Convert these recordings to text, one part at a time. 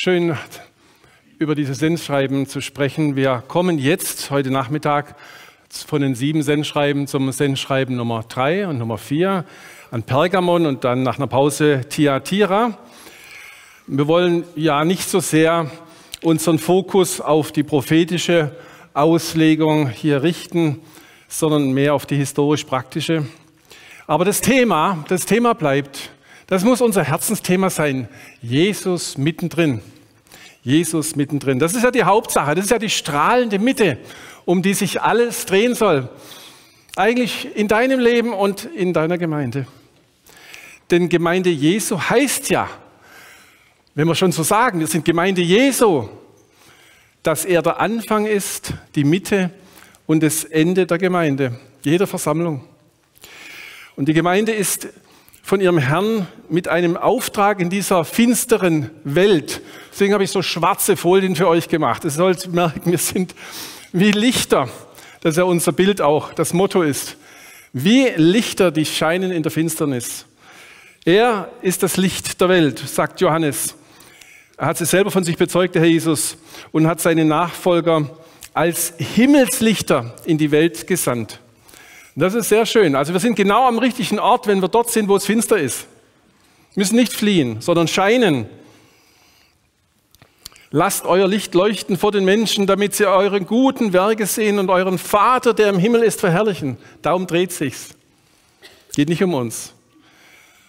Schön über dieses Sendschreiben zu sprechen. Wir kommen jetzt heute Nachmittag von den sieben Sendschreiben zum Sendschreiben Nummer drei und Nummer vier an Pergamon und dann nach einer Pause Tiatira. Wir wollen ja nicht so sehr unseren Fokus auf die prophetische Auslegung hier richten, sondern mehr auf die historisch-praktische. Aber das Thema, das Thema bleibt. Das muss unser Herzensthema sein. Jesus mittendrin. Jesus mittendrin. Das ist ja die Hauptsache. Das ist ja die strahlende Mitte, um die sich alles drehen soll. Eigentlich in deinem Leben und in deiner Gemeinde. Denn Gemeinde Jesu heißt ja, wenn wir schon so sagen, wir sind Gemeinde Jesu, dass er der Anfang ist, die Mitte und das Ende der Gemeinde, jeder Versammlung. Und die Gemeinde ist von ihrem Herrn mit einem Auftrag in dieser finsteren Welt. Deswegen habe ich so schwarze Folien für euch gemacht. Ihr sollt merken, wir sind wie Lichter. Das ist ja unser Bild auch, das Motto ist. Wie Lichter, die scheinen in der Finsternis. Er ist das Licht der Welt, sagt Johannes. Er hat es selber von sich bezeugt, der Herr Jesus, und hat seine Nachfolger als Himmelslichter in die Welt gesandt. Das ist sehr schön. Also wir sind genau am richtigen Ort, wenn wir dort sind, wo es finster ist. Wir müssen nicht fliehen, sondern scheinen. Lasst euer Licht leuchten vor den Menschen, damit sie eure guten Werke sehen und euren Vater, der im Himmel ist, verherrlichen. Darum dreht sich's. Geht nicht um uns.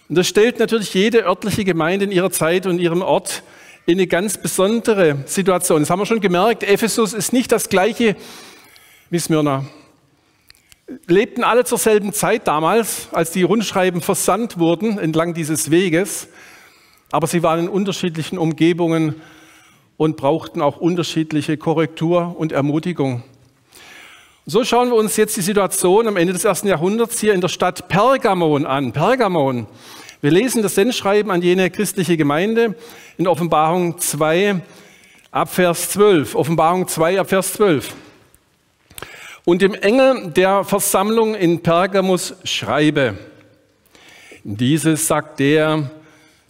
Und das stellt natürlich jede örtliche Gemeinde in ihrer Zeit und ihrem Ort in eine ganz besondere Situation. Das haben wir schon gemerkt. Ephesus ist nicht das gleiche wie Smyrna lebten alle zur selben Zeit damals, als die Rundschreiben versandt wurden entlang dieses Weges, aber sie waren in unterschiedlichen Umgebungen und brauchten auch unterschiedliche Korrektur und Ermutigung. So schauen wir uns jetzt die Situation am Ende des ersten Jahrhunderts hier in der Stadt Pergamon an. Pergamon. Wir lesen das Sendschreiben an jene christliche Gemeinde in Offenbarung 2 ab Vers 12. Offenbarung 2 ab Vers 12 und dem Engel der Versammlung in Pergamus schreibe. Dieses sagt der,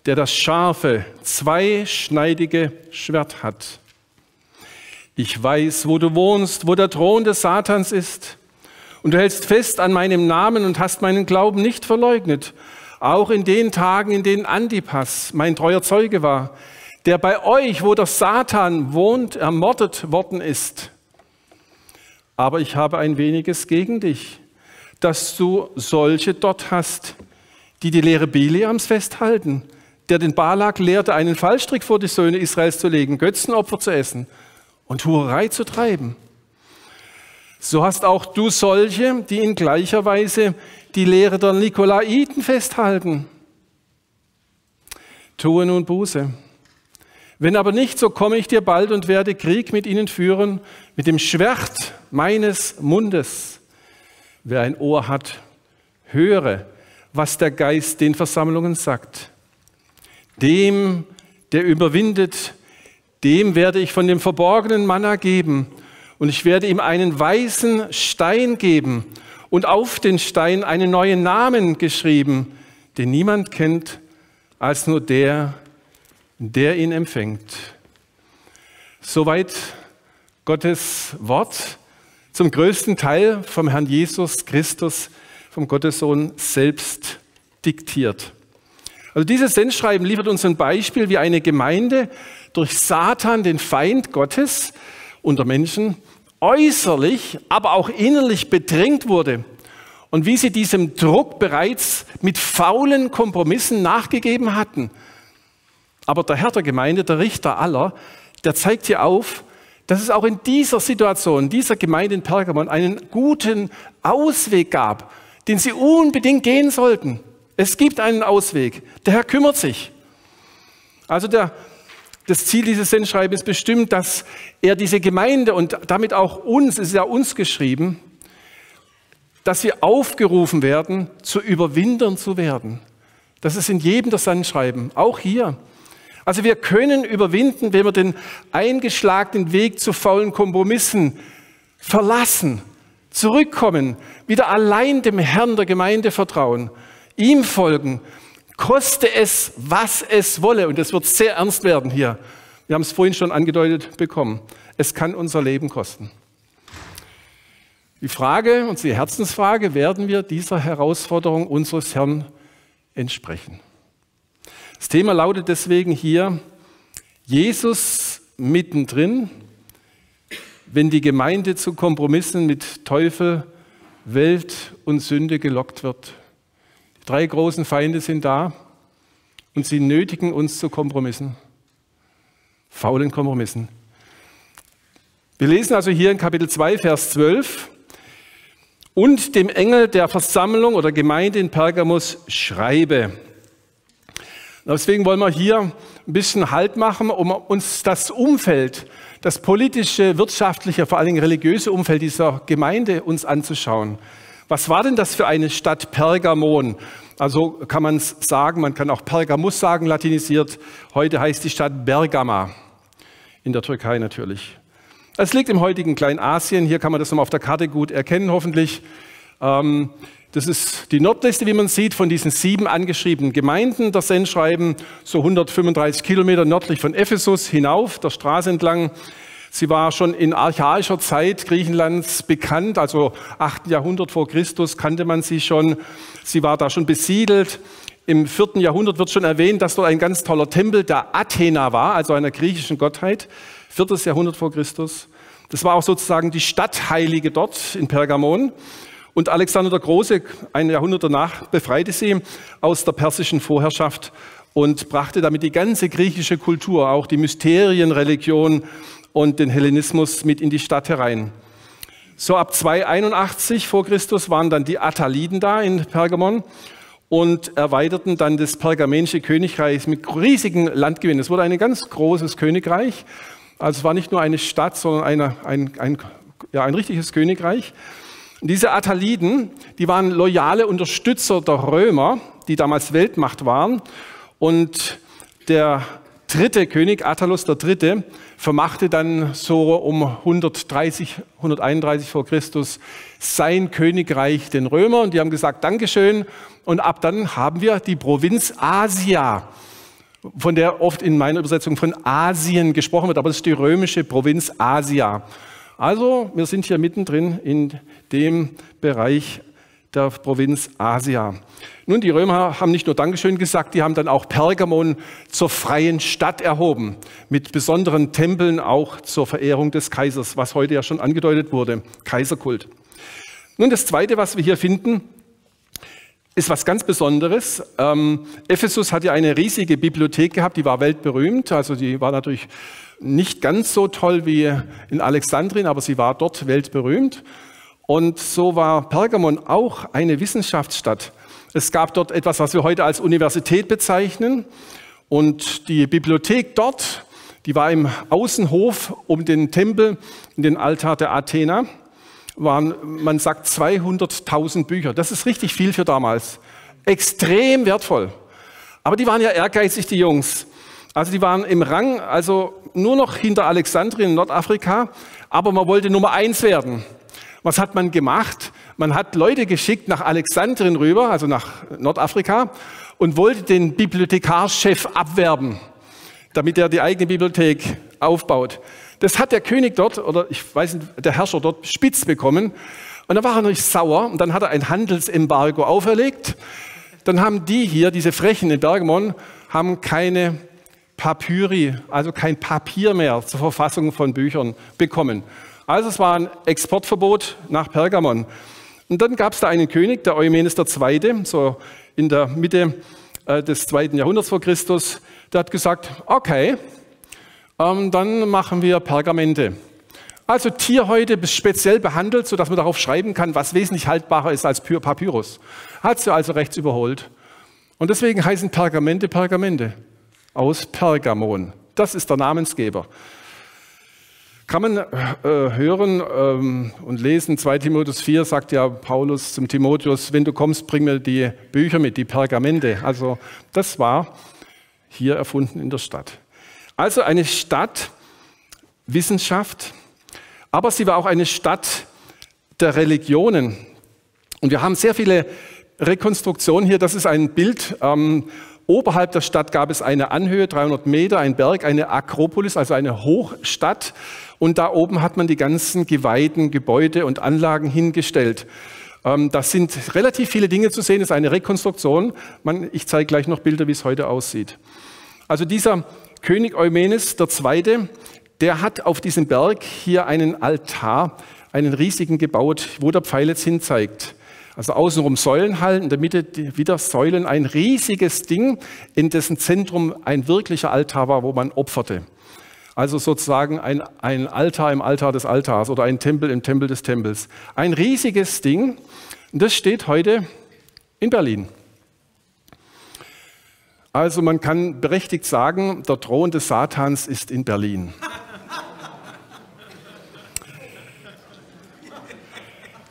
der das scharfe, zweischneidige Schwert hat. Ich weiß, wo du wohnst, wo der Thron des Satans ist. Und du hältst fest an meinem Namen und hast meinen Glauben nicht verleugnet. Auch in den Tagen, in denen Antipas mein treuer Zeuge war, der bei euch, wo der Satan wohnt, ermordet worden ist. Aber ich habe ein weniges gegen dich, dass du solche dort hast, die die Lehre Biliams festhalten, der den Balak lehrte, einen Fallstrick vor die Söhne Israels zu legen, Götzenopfer zu essen und Hurerei zu treiben. So hast auch du solche, die in gleicher Weise die Lehre der Nikolaiten festhalten. Tue nun Buße wenn aber nicht, so komme ich dir bald und werde Krieg mit ihnen führen, mit dem Schwert meines Mundes. Wer ein Ohr hat, höre, was der Geist den Versammlungen sagt. Dem, der überwindet, dem werde ich von dem verborgenen Manna geben und ich werde ihm einen weißen Stein geben und auf den Stein einen neuen Namen geschrieben, den niemand kennt als nur der, der ihn empfängt. Soweit Gottes Wort, zum größten Teil vom Herrn Jesus Christus, vom Gottessohn selbst diktiert. Also dieses Sendschreiben liefert uns ein Beispiel, wie eine Gemeinde durch Satan, den Feind Gottes unter Menschen, äußerlich, aber auch innerlich bedrängt wurde und wie sie diesem Druck bereits mit faulen Kompromissen nachgegeben hatten aber der Herr der Gemeinde, der Richter aller, der zeigt hier auf, dass es auch in dieser Situation, dieser Gemeinde in Pergamon, einen guten Ausweg gab, den sie unbedingt gehen sollten. Es gibt einen Ausweg. Der Herr kümmert sich. Also der, das Ziel dieses Sendschreibens ist bestimmt, dass er diese Gemeinde und damit auch uns, es ist ja uns geschrieben, dass wir aufgerufen werden, zu Überwindern zu werden. Das ist in jedem der Sandschreiben, auch hier. Also wir können überwinden, wenn wir den eingeschlagenen Weg zu faulen Kompromissen verlassen, zurückkommen, wieder allein dem Herrn der Gemeinde vertrauen, ihm folgen, koste es, was es wolle. Und es wird sehr ernst werden hier. Wir haben es vorhin schon angedeutet bekommen. Es kann unser Leben kosten. Die Frage, unsere Herzensfrage, werden wir dieser Herausforderung unseres Herrn entsprechen? Das Thema lautet deswegen hier, Jesus mittendrin, wenn die Gemeinde zu Kompromissen mit Teufel, Welt und Sünde gelockt wird. Die drei großen Feinde sind da und sie nötigen uns zu Kompromissen, faulen Kompromissen. Wir lesen also hier in Kapitel 2, Vers 12, und dem Engel der Versammlung oder Gemeinde in Pergamos schreibe. Deswegen wollen wir hier ein bisschen Halt machen, um uns das Umfeld, das politische, wirtschaftliche, vor allen Dingen religiöse Umfeld dieser Gemeinde uns anzuschauen. Was war denn das für eine Stadt Pergamon? Also kann man es sagen, man kann auch Pergamus sagen, latinisiert. Heute heißt die Stadt Bergama, in der Türkei natürlich. Es liegt im heutigen Kleinasien. Hier kann man das nochmal auf der Karte gut erkennen, hoffentlich. Ähm, das ist die Nordliste, wie man sieht, von diesen sieben angeschriebenen Gemeinden. Das Sendschreiben so 135 Kilometer nördlich von Ephesus hinauf, der Straße entlang. Sie war schon in archaischer Zeit Griechenlands bekannt, also 8. Jahrhundert vor Christus kannte man sie schon. Sie war da schon besiedelt. Im 4. Jahrhundert wird schon erwähnt, dass dort ein ganz toller Tempel der Athena war, also einer griechischen Gottheit. 4. Jahrhundert vor Christus. Das war auch sozusagen die Stadtheilige dort in Pergamon. Und Alexander der Große, ein Jahrhundert danach, befreite sie aus der persischen Vorherrschaft und brachte damit die ganze griechische Kultur, auch die Mysterienreligion und den Hellenismus mit in die Stadt herein. So ab 281 vor Christus waren dann die Attaliden da in Pergamon und erweiterten dann das pergamenische Königreich mit riesigen Landgewinnen. Es wurde ein ganz großes Königreich also es war nicht nur eine Stadt, sondern eine, ein, ein, ja, ein richtiges Königreich. Und diese Attaliden, die waren loyale Unterstützer der Römer, die damals Weltmacht waren. Und der dritte König, Attalus III., vermachte dann so um 130, 131 vor Christus sein Königreich den Römern. Und die haben gesagt, Dankeschön. Und ab dann haben wir die Provinz Asia von der oft in meiner Übersetzung von Asien gesprochen wird, aber es ist die römische Provinz Asia. Also wir sind hier mittendrin in dem Bereich der Provinz Asia. Nun, die Römer haben nicht nur Dankeschön gesagt, die haben dann auch Pergamon zur freien Stadt erhoben, mit besonderen Tempeln auch zur Verehrung des Kaisers, was heute ja schon angedeutet wurde, Kaiserkult. Nun, das Zweite, was wir hier finden, ist was ganz Besonderes. Ähm, Ephesus hat ja eine riesige Bibliothek gehabt, die war weltberühmt. Also die war natürlich nicht ganz so toll wie in Alexandrien, aber sie war dort weltberühmt. Und so war Pergamon auch eine Wissenschaftsstadt. Es gab dort etwas, was wir heute als Universität bezeichnen. Und die Bibliothek dort, die war im Außenhof um den Tempel, in den Altar der Athena waren, man sagt, 200.000 Bücher. Das ist richtig viel für damals. Extrem wertvoll. Aber die waren ja ehrgeizig, die Jungs. Also die waren im Rang, also nur noch hinter Alexandrien in Nordafrika, aber man wollte Nummer eins werden. Was hat man gemacht? Man hat Leute geschickt nach Alexandrien rüber, also nach Nordafrika, und wollte den Bibliothekarchef abwerben, damit er die eigene Bibliothek aufbaut. Das hat der König dort, oder ich weiß nicht, der Herrscher dort spitz bekommen. Und dann war er natürlich sauer und dann hat er ein Handelsembargo auferlegt. Dann haben die hier, diese Frechen in Bergmon, haben keine Papyri, also kein Papier mehr zur Verfassung von Büchern bekommen. Also es war ein Exportverbot nach Pergamon. Und dann gab es da einen König, der Eumenes II., so in der Mitte äh, des zweiten Jahrhunderts vor Christus, der hat gesagt, okay, ähm, dann machen wir Pergamente. Also Tierhäute speziell behandelt, sodass man darauf schreiben kann, was wesentlich haltbarer ist als Papyrus. Hat sie also rechts überholt. Und deswegen heißen Pergamente Pergamente aus Pergamon. Das ist der Namensgeber. Kann man äh, hören ähm, und lesen, 2 Timotheus 4 sagt ja Paulus zum Timotheus, wenn du kommst, bring mir die Bücher mit, die Pergamente. Also das war hier erfunden in der Stadt. Also eine Stadt Wissenschaft, aber sie war auch eine Stadt der Religionen. Und wir haben sehr viele Rekonstruktionen hier. Das ist ein Bild ähm, Oberhalb der Stadt gab es eine Anhöhe, 300 Meter, ein Berg, eine Akropolis, also eine Hochstadt. Und da oben hat man die ganzen geweihten Gebäude und Anlagen hingestellt. Ähm, das sind relativ viele Dinge zu sehen. Das ist eine Rekonstruktion. ich zeige gleich noch Bilder, wie es heute aussieht. Also dieser König Eumenes II., der hat auf diesem Berg hier einen Altar, einen riesigen gebaut, wo der Pfeil jetzt hin zeigt. Also außenrum Säulenhallen, in der Mitte wieder Säulen, ein riesiges Ding, in dessen Zentrum ein wirklicher Altar war, wo man opferte. Also sozusagen ein, ein Altar im Altar des Altars oder ein Tempel im Tempel des Tempels. Ein riesiges Ding. Und das steht heute in Berlin. Also man kann berechtigt sagen, der Thron des Satans ist in Berlin.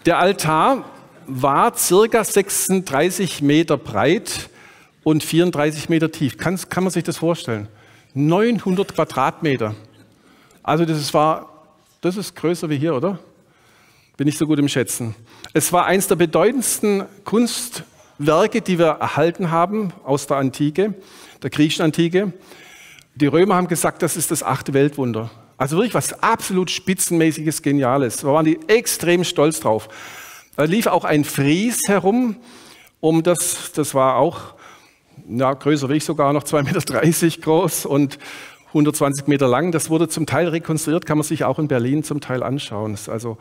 Der Altar war circa 36 Meter breit und 34 Meter tief. Kann, kann man sich das vorstellen? 900 Quadratmeter. Also das war, das ist größer wie hier, oder? Bin ich so gut im Schätzen. Es war eines der bedeutendsten Kunstwerke, die wir erhalten haben aus der Antike, der griechischen Antike. Die Römer haben gesagt, das ist das achte Weltwunder. Also wirklich was absolut spitzenmäßiges, geniales. Da waren die extrem stolz drauf. Lief auch ein Fries herum, um das, das war auch ja, größer wie ich sogar, noch 2,30 Meter groß und 120 Meter lang. Das wurde zum Teil rekonstruiert, kann man sich auch in Berlin zum Teil anschauen. Das ist also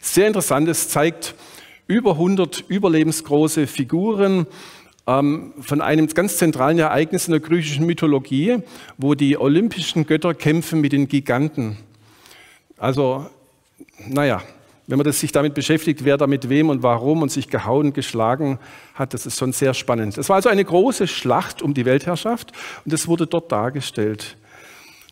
sehr interessant. Es zeigt über 100 überlebensgroße Figuren ähm, von einem ganz zentralen Ereignis in der griechischen Mythologie, wo die olympischen Götter kämpfen mit den Giganten. Also, naja, wenn man das sich damit beschäftigt, wer da mit wem und warum und sich gehauen, geschlagen hat, das ist schon sehr spannend. Es war also eine große Schlacht um die Weltherrschaft und das wurde dort dargestellt.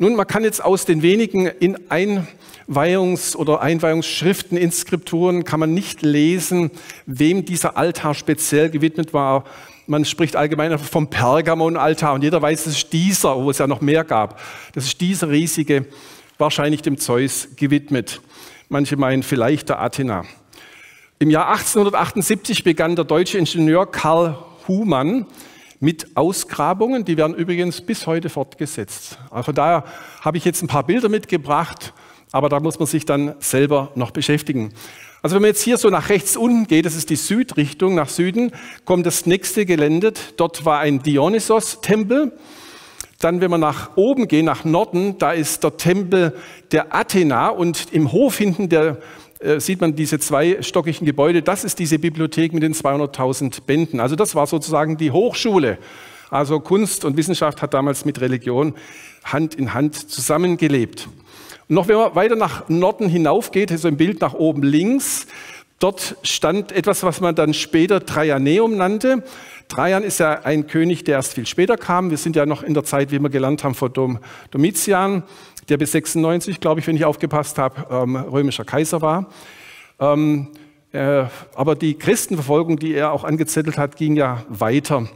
Nun, man kann jetzt aus den wenigen in Einweihungs- oder Einweihungsschriften, Inskripturen, kann man nicht lesen, wem dieser Altar speziell gewidmet war. Man spricht allgemein vom Pergamon-Altar und jeder weiß, es ist dieser, wo es ja noch mehr gab. Das ist dieser riesige, wahrscheinlich dem Zeus gewidmet. Manche meinen vielleicht der Athena. Im Jahr 1878 begann der deutsche Ingenieur Karl Humann mit Ausgrabungen. Die werden übrigens bis heute fortgesetzt. Also daher habe ich jetzt ein paar Bilder mitgebracht, aber da muss man sich dann selber noch beschäftigen. Also wenn man jetzt hier so nach rechts unten geht, das ist die Südrichtung, nach Süden, kommt das nächste Gelände. Dort war ein Dionysos-Tempel. Dann, wenn wir nach oben gehen, nach Norden, da ist der Tempel der Athena und im Hof hinten der, äh, sieht man diese zweistockigen Gebäude. Das ist diese Bibliothek mit den 200.000 Bänden. Also das war sozusagen die Hochschule. Also Kunst und Wissenschaft hat damals mit Religion Hand in Hand zusammengelebt. Und noch wenn man weiter nach Norden hinaufgeht, so ein Bild nach oben links, dort stand etwas, was man dann später Trajaneum nannte. Trajan ist ja ein König, der erst viel später kam. Wir sind ja noch in der Zeit, wie wir gelernt haben, vor Dom, Domitian, der bis 96, glaube ich, wenn ich aufgepasst habe, ähm, römischer Kaiser war. Ähm, äh, aber die Christenverfolgung, die er auch angezettelt hat, ging ja weiter.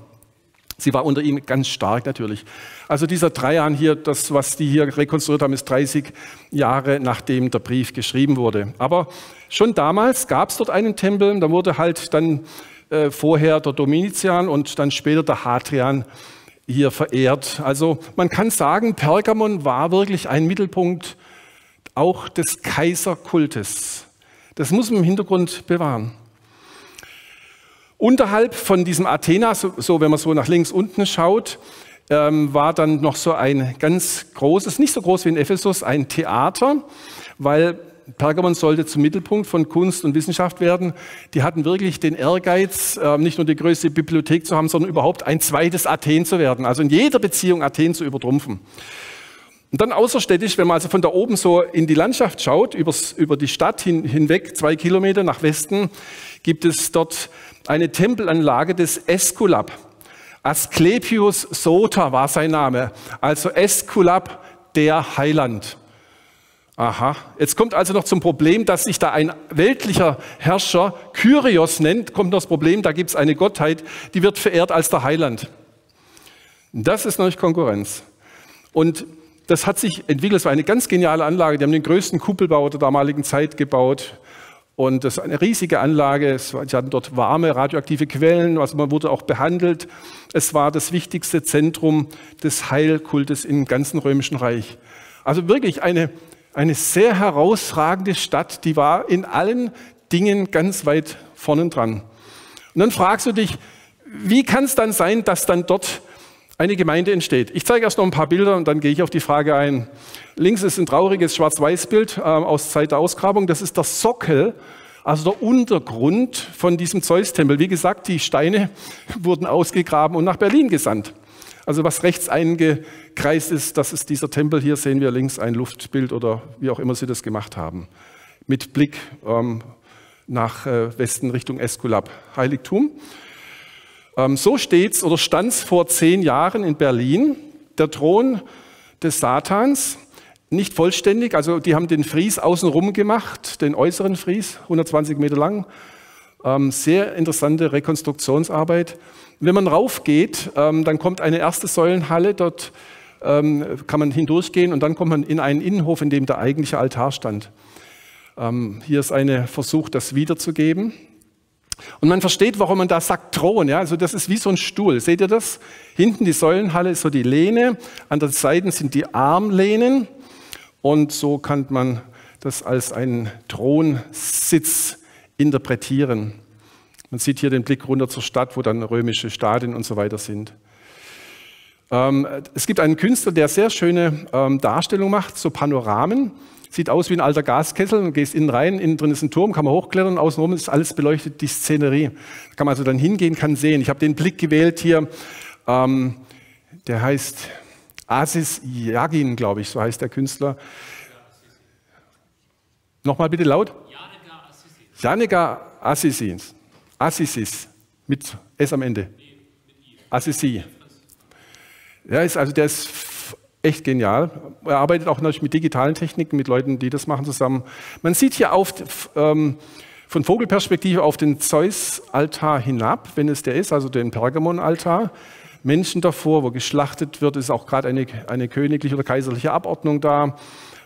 Sie war unter ihm ganz stark natürlich. Also dieser Trajan hier, das, was die hier rekonstruiert haben, ist 30 Jahre nachdem der Brief geschrieben wurde. Aber schon damals gab es dort einen Tempel, da wurde halt dann äh, vorher der Domitian und dann später der Hadrian hier verehrt. Also man kann sagen, Pergamon war wirklich ein Mittelpunkt auch des Kaiserkultes. Das muss man im Hintergrund bewahren. Unterhalb von diesem Athena, so, so wenn man so nach links unten schaut, ähm, war dann noch so ein ganz großes, nicht so groß wie in Ephesus, ein Theater, weil Pergamon sollte zum Mittelpunkt von Kunst und Wissenschaft werden. Die hatten wirklich den Ehrgeiz, ähm, nicht nur die größte Bibliothek zu haben, sondern überhaupt ein zweites Athen zu werden. Also in jeder Beziehung Athen zu übertrumpfen. Und dann außerstädtisch, wenn man also von da oben so in die Landschaft schaut, über die Stadt hin, hinweg, zwei Kilometer nach Westen, gibt es dort eine Tempelanlage des Esculap. Asklepios Sota war sein Name, also Esculap, der Heiland. Aha, jetzt kommt also noch zum Problem, dass sich da ein weltlicher Herrscher Kyrios nennt, kommt noch das Problem, da gibt es eine Gottheit, die wird verehrt als der Heiland. Das ist natürlich Konkurrenz. Und das hat sich entwickelt, es war eine ganz geniale Anlage, die haben den größten Kuppelbau der damaligen Zeit gebaut. Und das ist eine riesige Anlage. Sie hatten dort warme radioaktive Quellen, also man wurde auch behandelt. Es war das wichtigste Zentrum des Heilkultes im ganzen Römischen Reich. Also wirklich eine, eine sehr herausragende Stadt, die war in allen Dingen ganz weit vorne dran. Und dann fragst du dich, wie kann es dann sein, dass dann dort eine Gemeinde entsteht? Ich zeige erst noch ein paar Bilder und dann gehe ich auf die Frage ein. Links ist ein trauriges Schwarz-Weiß-Bild äh, aus Zeit der Ausgrabung. Das ist der Sockel, also der Untergrund von diesem Zeus-Tempel. Wie gesagt, die Steine wurden ausgegraben und nach Berlin gesandt. Also was rechts eingekreist ist, das ist dieser Tempel. Hier sehen wir links ein Luftbild oder wie auch immer sie das gemacht haben. Mit Blick ähm, nach äh, Westen Richtung Esculap, Heiligtum. Ähm, so steht's oder stand's vor zehn Jahren in Berlin. Der Thron des Satans, nicht vollständig, also die haben den Fries außenrum gemacht, den äußeren Fries, 120 Meter lang. Ähm, sehr interessante Rekonstruktionsarbeit. Wenn man raufgeht, ähm, dann kommt eine erste Säulenhalle, dort ähm, kann man hindurchgehen und dann kommt man in einen Innenhof, in dem der eigentliche Altar stand. Ähm, hier ist ein Versuch, das wiederzugeben. Und man versteht, warum man da sagt Thron. Ja? Also das ist wie so ein Stuhl. Seht ihr das? Hinten die Säulenhalle ist so die Lehne, an den Seiten sind die Armlehnen. Und so kann man das als einen Thronsitz interpretieren. Man sieht hier den Blick runter zur Stadt, wo dann römische Stadien und so weiter sind. Ähm, es gibt einen Künstler, der sehr schöne ähm, Darstellungen macht, so Panoramen. Sieht aus wie ein alter Gaskessel, du gehst innen rein, innen drin ist ein Turm, kann man hochklettern, außenrum ist alles beleuchtet, die Szenerie. Da kann man also dann hingehen, kann sehen. Ich habe den Blick gewählt hier, ähm, der heißt Asis Yagin, glaube ich, so heißt der Künstler. Nochmal bitte laut. Janega Assisis. Assisis. Mit S am Ende. Assisi. Ja, ist, also der ist echt genial. Er arbeitet auch natürlich mit digitalen Techniken, mit Leuten, die das machen zusammen. Man sieht hier auf, ähm, von Vogelperspektive auf den Zeus-Altar hinab, wenn es der ist, also den Pergamon-Altar. Menschen davor, wo geschlachtet wird, ist auch gerade eine, eine königliche oder kaiserliche Abordnung da.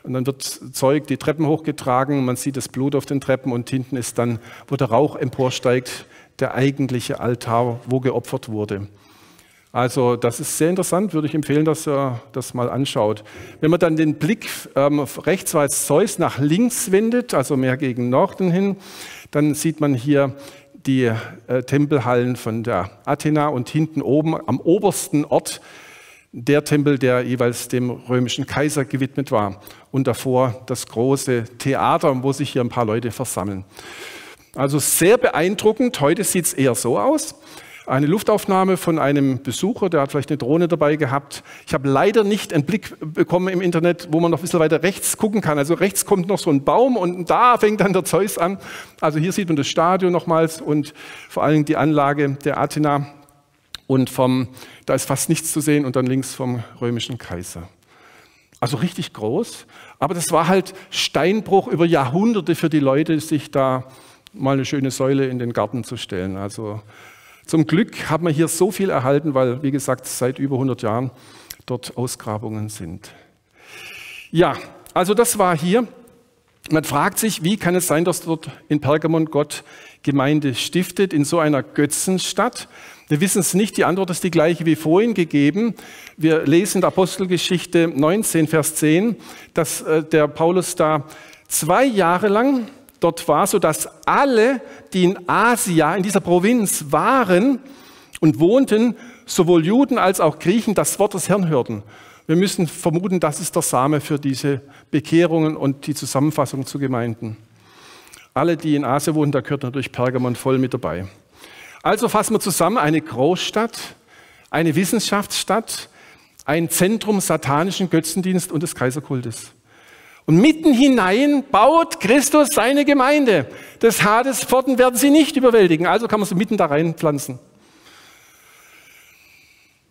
Und dann wird Zeug die Treppen hochgetragen, man sieht das Blut auf den Treppen und hinten ist dann, wo der Rauch emporsteigt, der eigentliche Altar, wo geopfert wurde. Also das ist sehr interessant, würde ich empfehlen, dass ihr das mal anschaut. Wenn man dann den Blick ähm, rechts war Zeus nach links wendet, also mehr gegen Norden hin, dann sieht man hier die äh, Tempelhallen von der Athena und hinten oben am obersten Ort der Tempel, der jeweils dem römischen Kaiser gewidmet war. Und davor das große Theater, wo sich hier ein paar Leute versammeln. Also sehr beeindruckend. Heute sieht es eher so aus eine Luftaufnahme von einem Besucher, der hat vielleicht eine Drohne dabei gehabt. Ich habe leider nicht einen Blick bekommen im Internet, wo man noch ein bisschen weiter rechts gucken kann. Also rechts kommt noch so ein Baum und da fängt dann der Zeus an. Also hier sieht man das Stadion nochmals und vor allem die Anlage der Athena. Und vom, da ist fast nichts zu sehen und dann links vom römischen Kaiser. Also richtig groß. Aber das war halt Steinbruch über Jahrhunderte für die Leute, sich da mal eine schöne Säule in den Garten zu stellen. Also zum Glück haben wir hier so viel erhalten, weil, wie gesagt, seit über 100 Jahren dort Ausgrabungen sind. Ja, also das war hier. Man fragt sich, wie kann es sein, dass dort in Pergamon Gott Gemeinde stiftet, in so einer Götzenstadt? Wir wissen es nicht, die Antwort ist die gleiche wie vorhin gegeben. Wir lesen in der Apostelgeschichte 19, Vers 10, dass äh, der Paulus da zwei Jahre lang dort war, sodass alle, die in Asia, in dieser Provinz waren und wohnten, sowohl Juden als auch Griechen, das Wort des Herrn hörten. Wir müssen vermuten, das ist der Same für diese Bekehrungen und die Zusammenfassung zu Gemeinden. Alle, die in Asien wohnen, da gehört natürlich Pergamon voll mit dabei. Also fassen wir zusammen eine Großstadt, eine Wissenschaftsstadt, ein Zentrum satanischen Götzendienst und des Kaiserkultes. Und mitten hinein baut Christus seine Gemeinde. Das Hades Pforten werden sie nicht überwältigen, also kann man sie mitten da reinpflanzen.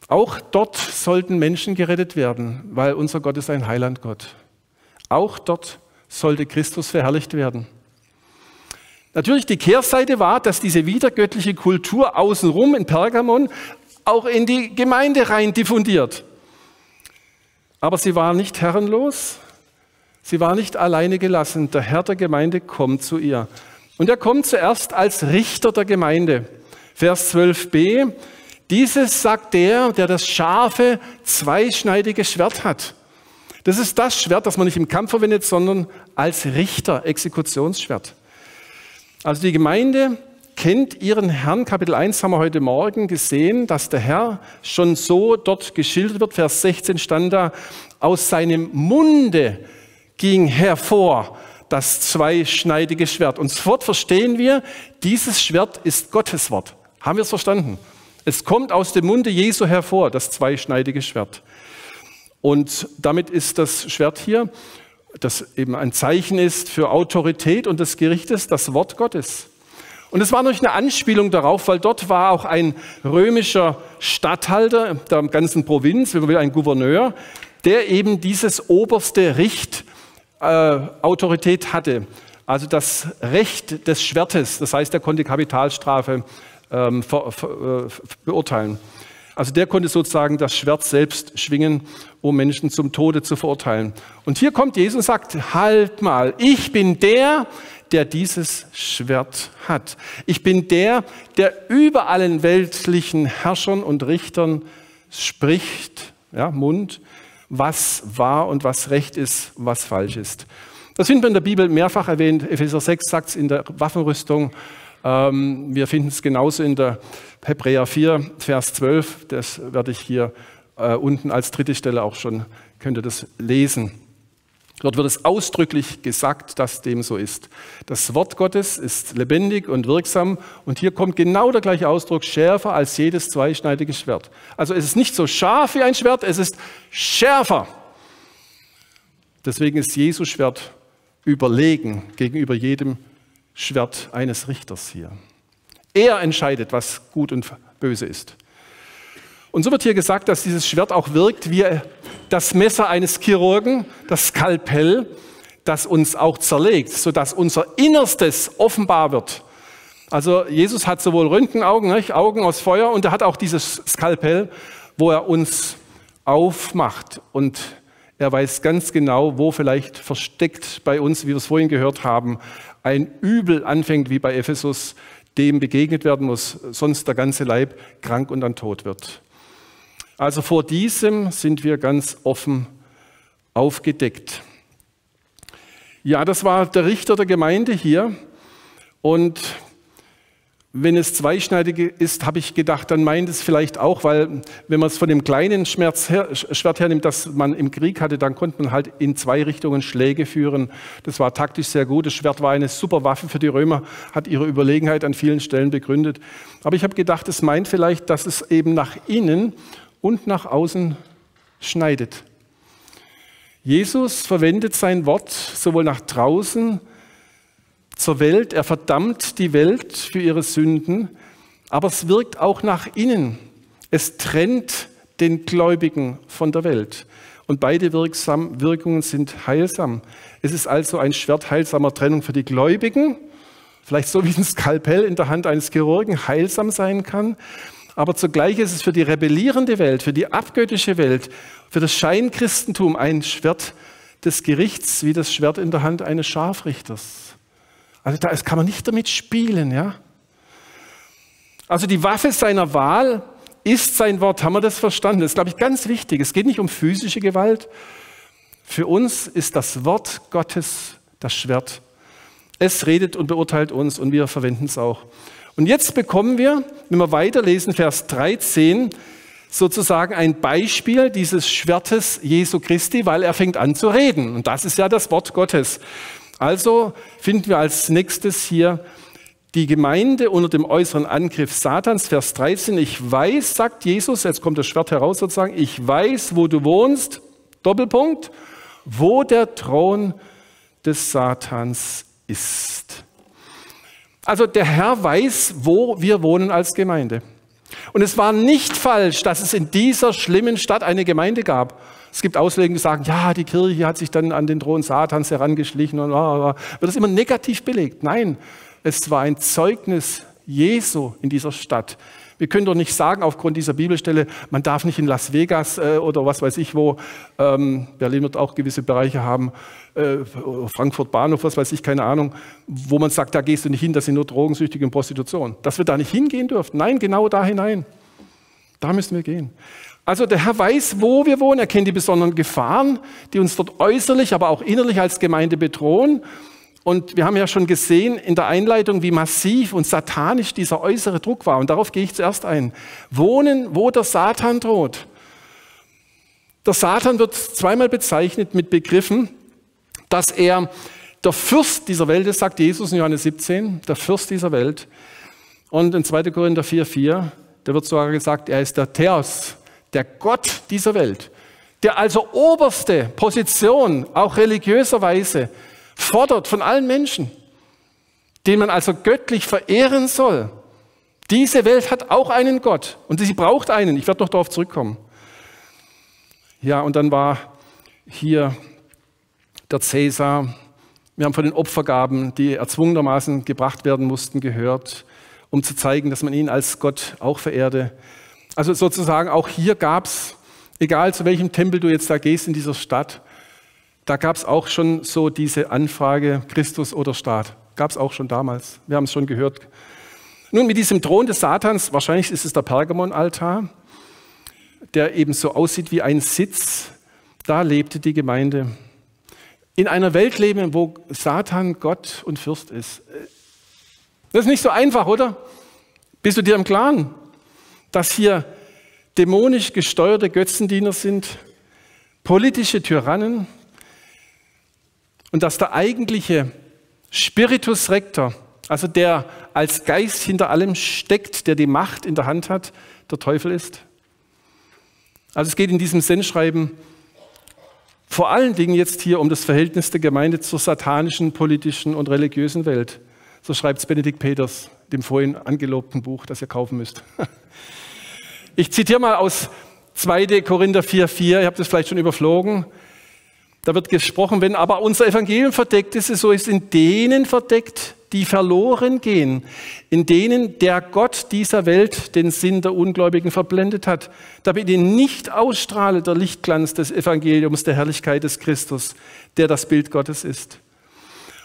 Auch dort sollten Menschen gerettet werden, weil unser Gott ist ein Heilandgott. Auch dort sollte Christus verherrlicht werden. Natürlich die Kehrseite war, dass diese wiedergöttliche Kultur außenrum in Pergamon auch in die Gemeinde rein diffundiert. Aber sie war nicht herrenlos, Sie war nicht alleine gelassen. Der Herr der Gemeinde kommt zu ihr. Und er kommt zuerst als Richter der Gemeinde. Vers 12b, dieses sagt der, der das scharfe, zweischneidige Schwert hat. Das ist das Schwert, das man nicht im Kampf verwendet, sondern als Richter, Exekutionsschwert. Also die Gemeinde kennt ihren Herrn. Kapitel 1 haben wir heute Morgen gesehen, dass der Herr schon so dort geschildert wird. Vers 16 stand da, aus seinem Munde ging hervor das zweischneidige Schwert. Und sofort verstehen wir, dieses Schwert ist Gottes Wort. Haben wir es verstanden? Es kommt aus dem Munde Jesu hervor, das zweischneidige Schwert. Und damit ist das Schwert hier, das eben ein Zeichen ist für Autorität und des Gerichtes, das Wort Gottes. Und es war noch eine Anspielung darauf, weil dort war auch ein römischer Statthalter der ganzen Provinz, wenn man will, ein Gouverneur, der eben dieses oberste Richt äh, Autorität hatte. Also das Recht des Schwertes, das heißt, er konnte Kapitalstrafe ähm, ver, ver, äh, beurteilen. Also der konnte sozusagen das Schwert selbst schwingen, um Menschen zum Tode zu verurteilen. Und hier kommt Jesus und sagt, halt mal, ich bin der, der dieses Schwert hat. Ich bin der, der über allen weltlichen Herrschern und Richtern spricht, ja, Mund, was wahr und was recht ist, was falsch ist. Das finden wir in der Bibel mehrfach erwähnt. Epheser 6 sagt es in der Waffenrüstung. Ähm, wir finden es genauso in der Hebräer 4, Vers 12. Das werde ich hier äh, unten als dritte Stelle auch schon, könnt ihr das lesen. Dort wird es ausdrücklich gesagt, dass dem so ist. Das Wort Gottes ist lebendig und wirksam und hier kommt genau der gleiche Ausdruck, schärfer als jedes zweischneidige Schwert. Also es ist nicht so scharf wie ein Schwert, es ist schärfer. Deswegen ist Jesus Schwert überlegen gegenüber jedem Schwert eines Richters hier. Er entscheidet, was gut und böse ist. Und so wird hier gesagt, dass dieses Schwert auch wirkt wie das Messer eines Chirurgen, das Skalpell, das uns auch zerlegt, sodass unser Innerstes offenbar wird. Also Jesus hat sowohl Röntgenaugen, nicht? Augen aus Feuer, und er hat auch dieses Skalpell, wo er uns aufmacht. Und er weiß ganz genau, wo vielleicht versteckt bei uns, wie wir es vorhin gehört haben, ein Übel anfängt, wie bei Ephesus, dem begegnet werden muss, sonst der ganze Leib krank und dann tot wird. Also vor diesem sind wir ganz offen aufgedeckt. Ja, das war der Richter der Gemeinde hier. Und wenn es zweischneidig ist, habe ich gedacht, dann meint es vielleicht auch, weil wenn man es von dem kleinen Schmerz her, Schwert hernimmt, das man im Krieg hatte, dann konnte man halt in zwei Richtungen Schläge führen. Das war taktisch sehr gut. Das Schwert war eine super Waffe für die Römer, hat ihre Überlegenheit an vielen Stellen begründet. Aber ich habe gedacht, es meint vielleicht, dass es eben nach innen und nach außen schneidet. Jesus verwendet sein Wort sowohl nach draußen zur Welt, er verdammt die Welt für ihre Sünden, aber es wirkt auch nach innen. Es trennt den Gläubigen von der Welt. Und beide Wirksam, Wirkungen sind heilsam. Es ist also ein Schwert heilsamer Trennung für die Gläubigen, vielleicht so wie ein Skalpell in der Hand eines Chirurgen heilsam sein kann, aber zugleich ist es für die rebellierende Welt, für die abgöttische Welt, für das Scheinchristentum ein Schwert des Gerichts, wie das Schwert in der Hand eines Scharfrichters. Also da kann man nicht damit spielen, ja. Also die Waffe seiner Wahl ist sein Wort. Haben wir das verstanden? Das ist, glaube ich, ganz wichtig. Es geht nicht um physische Gewalt. Für uns ist das Wort Gottes das Schwert. Es redet und beurteilt uns und wir verwenden es auch. Und jetzt bekommen wir, wenn wir weiterlesen, Vers 13, sozusagen ein Beispiel dieses Schwertes Jesu Christi, weil er fängt an zu reden. Und das ist ja das Wort Gottes. Also finden wir als nächstes hier die Gemeinde unter dem äußeren Angriff Satans, Vers 13. Ich weiß, sagt Jesus, jetzt kommt das Schwert heraus sozusagen, ich weiß, wo du wohnst, Doppelpunkt, wo der Thron des Satans ist. Also der Herr weiß, wo wir wohnen als Gemeinde. Und es war nicht falsch, dass es in dieser schlimmen Stadt eine Gemeinde gab. Es gibt Auslegungen, die sagen, ja, die Kirche hat sich dann an den Thron Satans herangeschlichen und wird das immer negativ belegt. Nein, es war ein Zeugnis Jesu in dieser Stadt Wir können doch nicht sagen, aufgrund dieser Bibelstelle, man darf nicht in Las Vegas äh, oder was weiß ich wo, ähm, Berlin wird auch gewisse Bereiche haben, äh, Frankfurt Bahnhof, was weiß ich, keine Ahnung, wo man sagt, da gehst du nicht hin, das sind nur Drogensüchtige und Prostitution. Dass wir da nicht hingehen dürfen. Nein, genau da hinein. Da müssen wir gehen. Also der Herr weiß, wo wir wohnen, er kennt die besonderen Gefahren, die uns dort äußerlich, aber auch innerlich als Gemeinde bedrohen. Und wir haben ja schon gesehen in der Einleitung, wie massiv und satanisch dieser äußere Druck war. Und darauf gehe ich zuerst ein. Wohnen, wo der Satan droht. Der Satan wird zweimal bezeichnet mit Begriffen, dass er der Fürst dieser Welt ist, sagt Jesus in Johannes 17, der Fürst dieser Welt. Und in 2. Korinther 4,4, da wird sogar gesagt, er ist der Theos, der Gott dieser Welt, der also oberste Position, auch religiöserweise, fordert von allen Menschen, den man also göttlich verehren soll. Diese Welt hat auch einen Gott und sie braucht einen. Ich werde noch darauf zurückkommen. Ja, und dann war hier der Cäsar. Wir haben von den Opfergaben, die erzwungenermaßen gebracht werden mussten, gehört, um zu zeigen, dass man ihn als Gott auch verehrte. Also sozusagen auch hier gab es, egal zu welchem Tempel du jetzt da gehst in dieser Stadt, da gab es auch schon so diese Anfrage, Christus oder Staat. Gab es auch schon damals. Wir haben es schon gehört. Nun, mit diesem Thron des Satans, wahrscheinlich ist es der Pergamon-Altar, der eben so aussieht wie ein Sitz, da lebte die Gemeinde. In einer Welt leben, wo Satan Gott und Fürst ist. Das ist nicht so einfach, oder? Bist du dir im Klaren? Dass hier dämonisch gesteuerte Götzendiener sind, politische Tyrannen und dass der eigentliche Spiritus Rector, also der als Geist hinter allem steckt, der die Macht in der Hand hat, der Teufel ist. Also es geht in diesem Sendschreiben vor allen Dingen jetzt hier um das Verhältnis der Gemeinde zur satanischen, politischen und religiösen Welt. So schreibt es Benedikt Peters, dem vorhin angelobten Buch, das ihr kaufen müsst. Ich zitiere mal aus 2. Korinther 4,4, ihr habt es vielleicht schon überflogen. Da wird gesprochen, wenn aber unser Evangelium verdeckt ist, so ist in denen verdeckt, die verloren gehen, in denen der Gott dieser Welt den Sinn der Ungläubigen verblendet hat, damit ihnen nicht ausstrahle der Lichtglanz des Evangeliums der Herrlichkeit des Christus, der das Bild Gottes ist.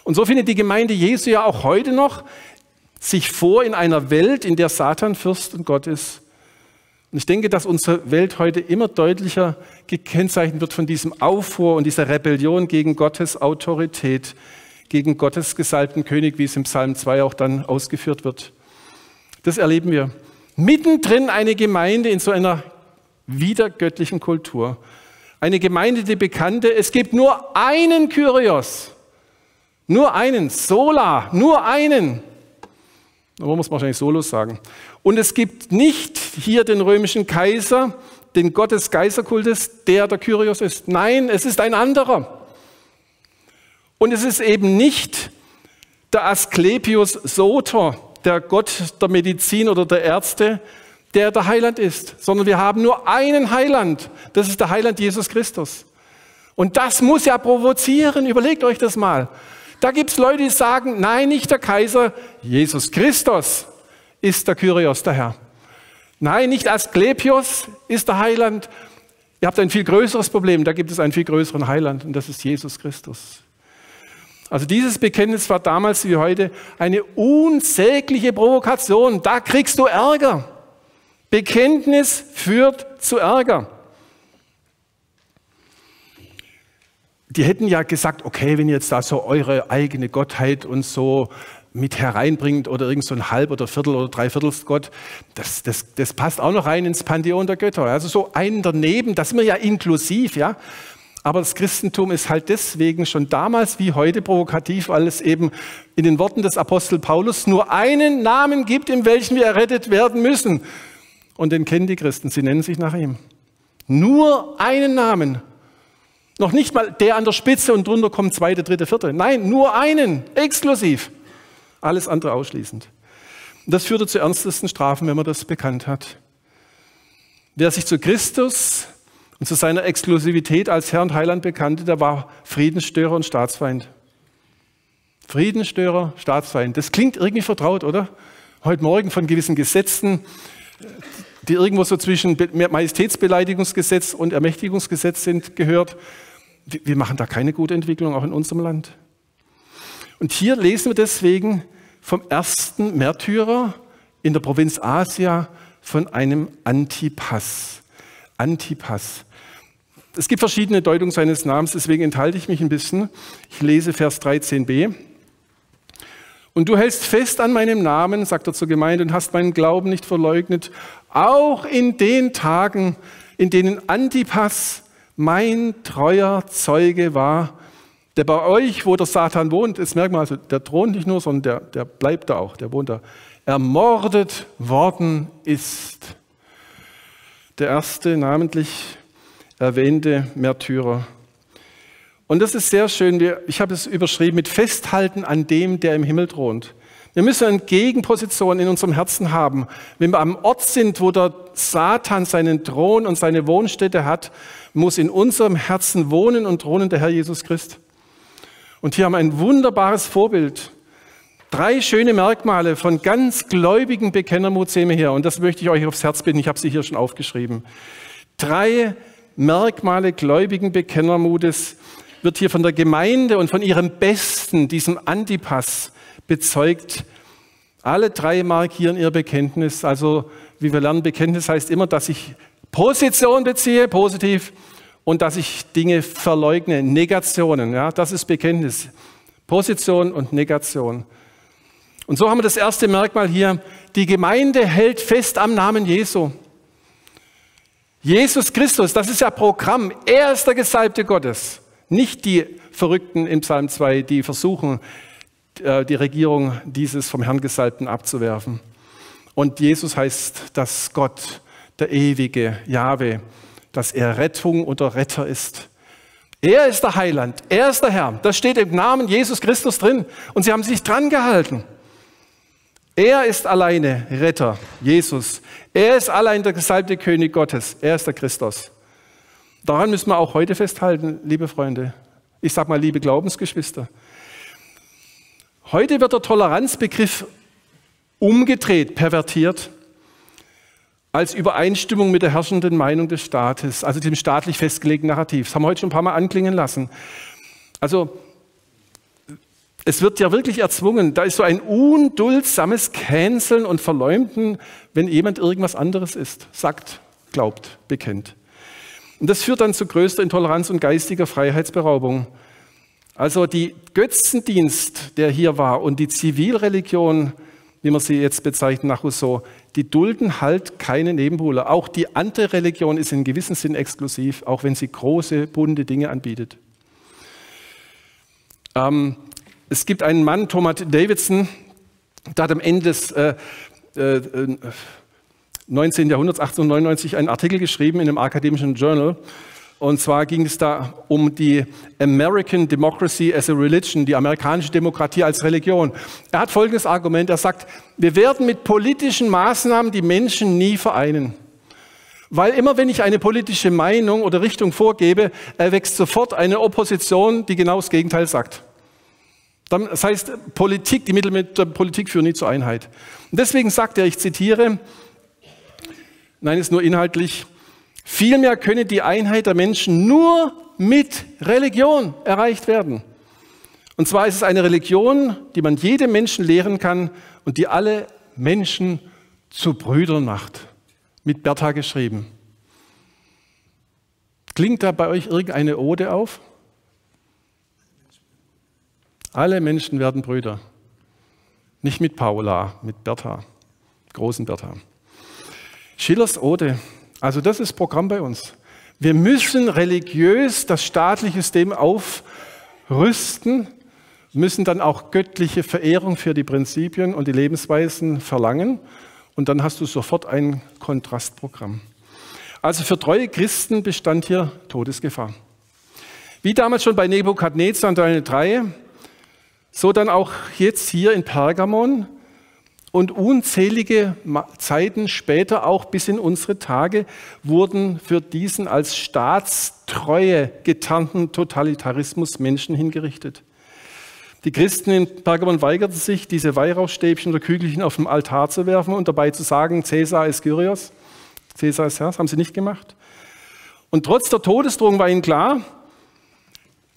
Und so findet die Gemeinde Jesu ja auch heute noch sich vor in einer Welt, in der Satan Fürst und Gott ist und ich denke, dass unsere Welt heute immer deutlicher gekennzeichnet wird von diesem Aufruhr und dieser Rebellion gegen Gottes Autorität, gegen Gottes gesalbten König, wie es im Psalm 2 auch dann ausgeführt wird. Das erleben wir. Mittendrin eine Gemeinde in so einer wiedergöttlichen Kultur. Eine Gemeinde, die bekannte, es gibt nur einen Kyrios. Nur einen, Sola, nur einen. Da muss man wahrscheinlich Solos sagen. Und es gibt nicht hier den römischen Kaiser, den Gott des Kaiserkultes, der der Kyrios ist. Nein, es ist ein anderer. Und es ist eben nicht der Asklepios Soter, der Gott der Medizin oder der Ärzte, der der Heiland ist, sondern wir haben nur einen Heiland. Das ist der Heiland Jesus Christus. Und das muss ja provozieren. Überlegt euch das mal. Da gibt es Leute, die sagen, nein, nicht der Kaiser, Jesus Christus ist der Kyrios, der Herr. Nein, nicht Asklepios ist der Heiland. Ihr habt ein viel größeres Problem, da gibt es einen viel größeren Heiland und das ist Jesus Christus. Also dieses Bekenntnis war damals wie heute eine unsägliche Provokation. Da kriegst du Ärger. Bekenntnis führt zu Ärger. Die hätten ja gesagt, okay, wenn ihr jetzt da so eure eigene Gottheit und so mit hereinbringt oder irgend so ein Halb- oder Viertel- oder Dreiviertelsgott, das, das, das passt auch noch rein ins Pantheon der Götter. Also so einen daneben, das sind wir ja inklusiv, ja. Aber das Christentum ist halt deswegen schon damals wie heute provokativ, weil es eben in den Worten des Apostel Paulus nur einen Namen gibt, in welchen wir errettet werden müssen. Und den kennen die Christen, sie nennen sich nach ihm. Nur einen Namen. Noch nicht mal der an der Spitze und drunter kommt zweite, dritte, vierte. Nein, nur einen, exklusiv. Alles andere ausschließend. das führte zu ernstesten Strafen, wenn man das bekannt hat. Wer sich zu Christus und zu seiner Exklusivität als Herr und Heiland bekannte, der war Friedensstörer und Staatsfeind. Friedensstörer, Staatsfeind. Das klingt irgendwie vertraut, oder? Heute Morgen von gewissen Gesetzen die irgendwo so zwischen Majestätsbeleidigungsgesetz und Ermächtigungsgesetz sind, gehört. Wir machen da keine gute Entwicklung, auch in unserem Land. Und hier lesen wir deswegen vom ersten Märtyrer in der Provinz Asia von einem Antipas. Antipas. Es gibt verschiedene Deutungen seines Namens, deswegen enthalte ich mich ein bisschen. Ich lese Vers 13b. Und du hältst fest an meinem Namen, sagt er zur Gemeinde, und hast meinen Glauben nicht verleugnet, auch in den Tagen, in denen Antipas mein treuer Zeuge war, der bei euch, wo der Satan wohnt, das merkt man also, der thront nicht nur, sondern der, der bleibt da auch, der wohnt da, ermordet worden ist. Der erste namentlich erwähnte Märtyrer. Und das ist sehr schön, ich habe es überschrieben mit Festhalten an dem, der im Himmel thront. Wir müssen eine Gegenposition in unserem Herzen haben. Wenn wir am Ort sind, wo der Satan seinen Thron und seine Wohnstätte hat, muss in unserem Herzen wohnen und thronen der Herr Jesus Christ. Und hier haben wir ein wunderbares Vorbild. Drei schöne Merkmale von ganz gläubigen Bekennermut sehen wir hier. Und das möchte ich euch aufs Herz bitten. Ich habe sie hier schon aufgeschrieben. Drei Merkmale gläubigen Bekennermutes wird hier von der Gemeinde und von ihrem Besten, diesem Antipas, bezeugt. Alle drei markieren ihr Bekenntnis. Also, wie wir lernen, Bekenntnis heißt immer, dass ich Position beziehe, positiv, und dass ich Dinge verleugne, Negationen. Ja, das ist Bekenntnis. Position und Negation. Und so haben wir das erste Merkmal hier. Die Gemeinde hält fest am Namen Jesu. Jesus Christus, das ist ja Programm. Er ist der Gesalbte Gottes. Nicht die Verrückten im Psalm 2, die versuchen, äh, die Regierung dieses vom Herrn Gesalbten abzuwerfen. Und Jesus heißt, dass Gott, der ewige Jahwe, dass er Rettung oder Retter ist. Er ist der Heiland, er ist der Herr. Das steht im Namen Jesus Christus drin. Und sie haben sich dran gehalten. Er ist alleine Retter, Jesus. Er ist allein der gesalbte König Gottes. Er ist der Christus. Daran müssen wir auch heute festhalten, liebe Freunde. Ich sage mal, liebe Glaubensgeschwister. Heute wird der Toleranzbegriff umgedreht, pervertiert, als Übereinstimmung mit der herrschenden Meinung des Staates, also dem staatlich festgelegten Narrativ. Das haben wir heute schon ein paar Mal anklingen lassen. Also es wird ja wirklich erzwungen. Da ist so ein unduldsames Canceln und Verleumden, wenn jemand irgendwas anderes ist, sagt, glaubt, bekennt. Und das führt dann zu größter Intoleranz und geistiger Freiheitsberaubung. Also die Götzendienst, der hier war, und die Zivilreligion, wie man sie jetzt bezeichnet nach Rousseau, die dulden halt keine Nebenbuhler. Auch die andere Religion ist in gewissem Sinn exklusiv, auch wenn sie große, bunte Dinge anbietet. Ähm, es gibt einen Mann, Thomas Davidson, der hat am Ende des äh, äh, 19. Jahrhunderts, 1899, einen Artikel geschrieben in einem akademischen Journal. Und zwar ging es da um die American Democracy as a Religion, die amerikanische Demokratie als Religion. Er hat folgendes Argument. Er sagt, wir werden mit politischen Maßnahmen die Menschen nie vereinen. Weil immer wenn ich eine politische Meinung oder Richtung vorgebe, erwächst sofort eine Opposition, die genau das Gegenteil sagt. Das heißt, Politik, die Mittel mit der Politik führen nie zur Einheit. Und deswegen sagt er, ich zitiere, nein, ist nur inhaltlich, vielmehr könne die Einheit der Menschen nur mit Religion erreicht werden. Und zwar ist es eine Religion, die man jedem Menschen lehren kann und die alle Menschen zu Brüdern macht. Mit Bertha geschrieben. Klingt da bei euch irgendeine Ode auf? Alle Menschen werden Brüder. Nicht mit Paula, mit Bertha, großen Bertha. Schillers Ode, also das ist Programm bei uns. Wir müssen religiös das staatliche System aufrüsten, müssen dann auch göttliche Verehrung für die Prinzipien und die Lebensweisen verlangen und dann hast du sofort ein Kontrastprogramm. Also für treue Christen bestand hier Todesgefahr. Wie damals schon bei Nebukadnezar in Daniel 3 so dann auch jetzt hier in Pergamon und unzählige Zeiten später, auch bis in unsere Tage, wurden für diesen als staatstreue getarnten Totalitarismus Menschen hingerichtet. Die Christen in Pergamon weigerten sich, diese Weihrauchstäbchen oder Kügelchen auf dem Altar zu werfen und dabei zu sagen, Cäsar ist Kyrios, Cäsar ist Herr. Das haben sie nicht gemacht. Und trotz der Todesdrohung war ihnen klar,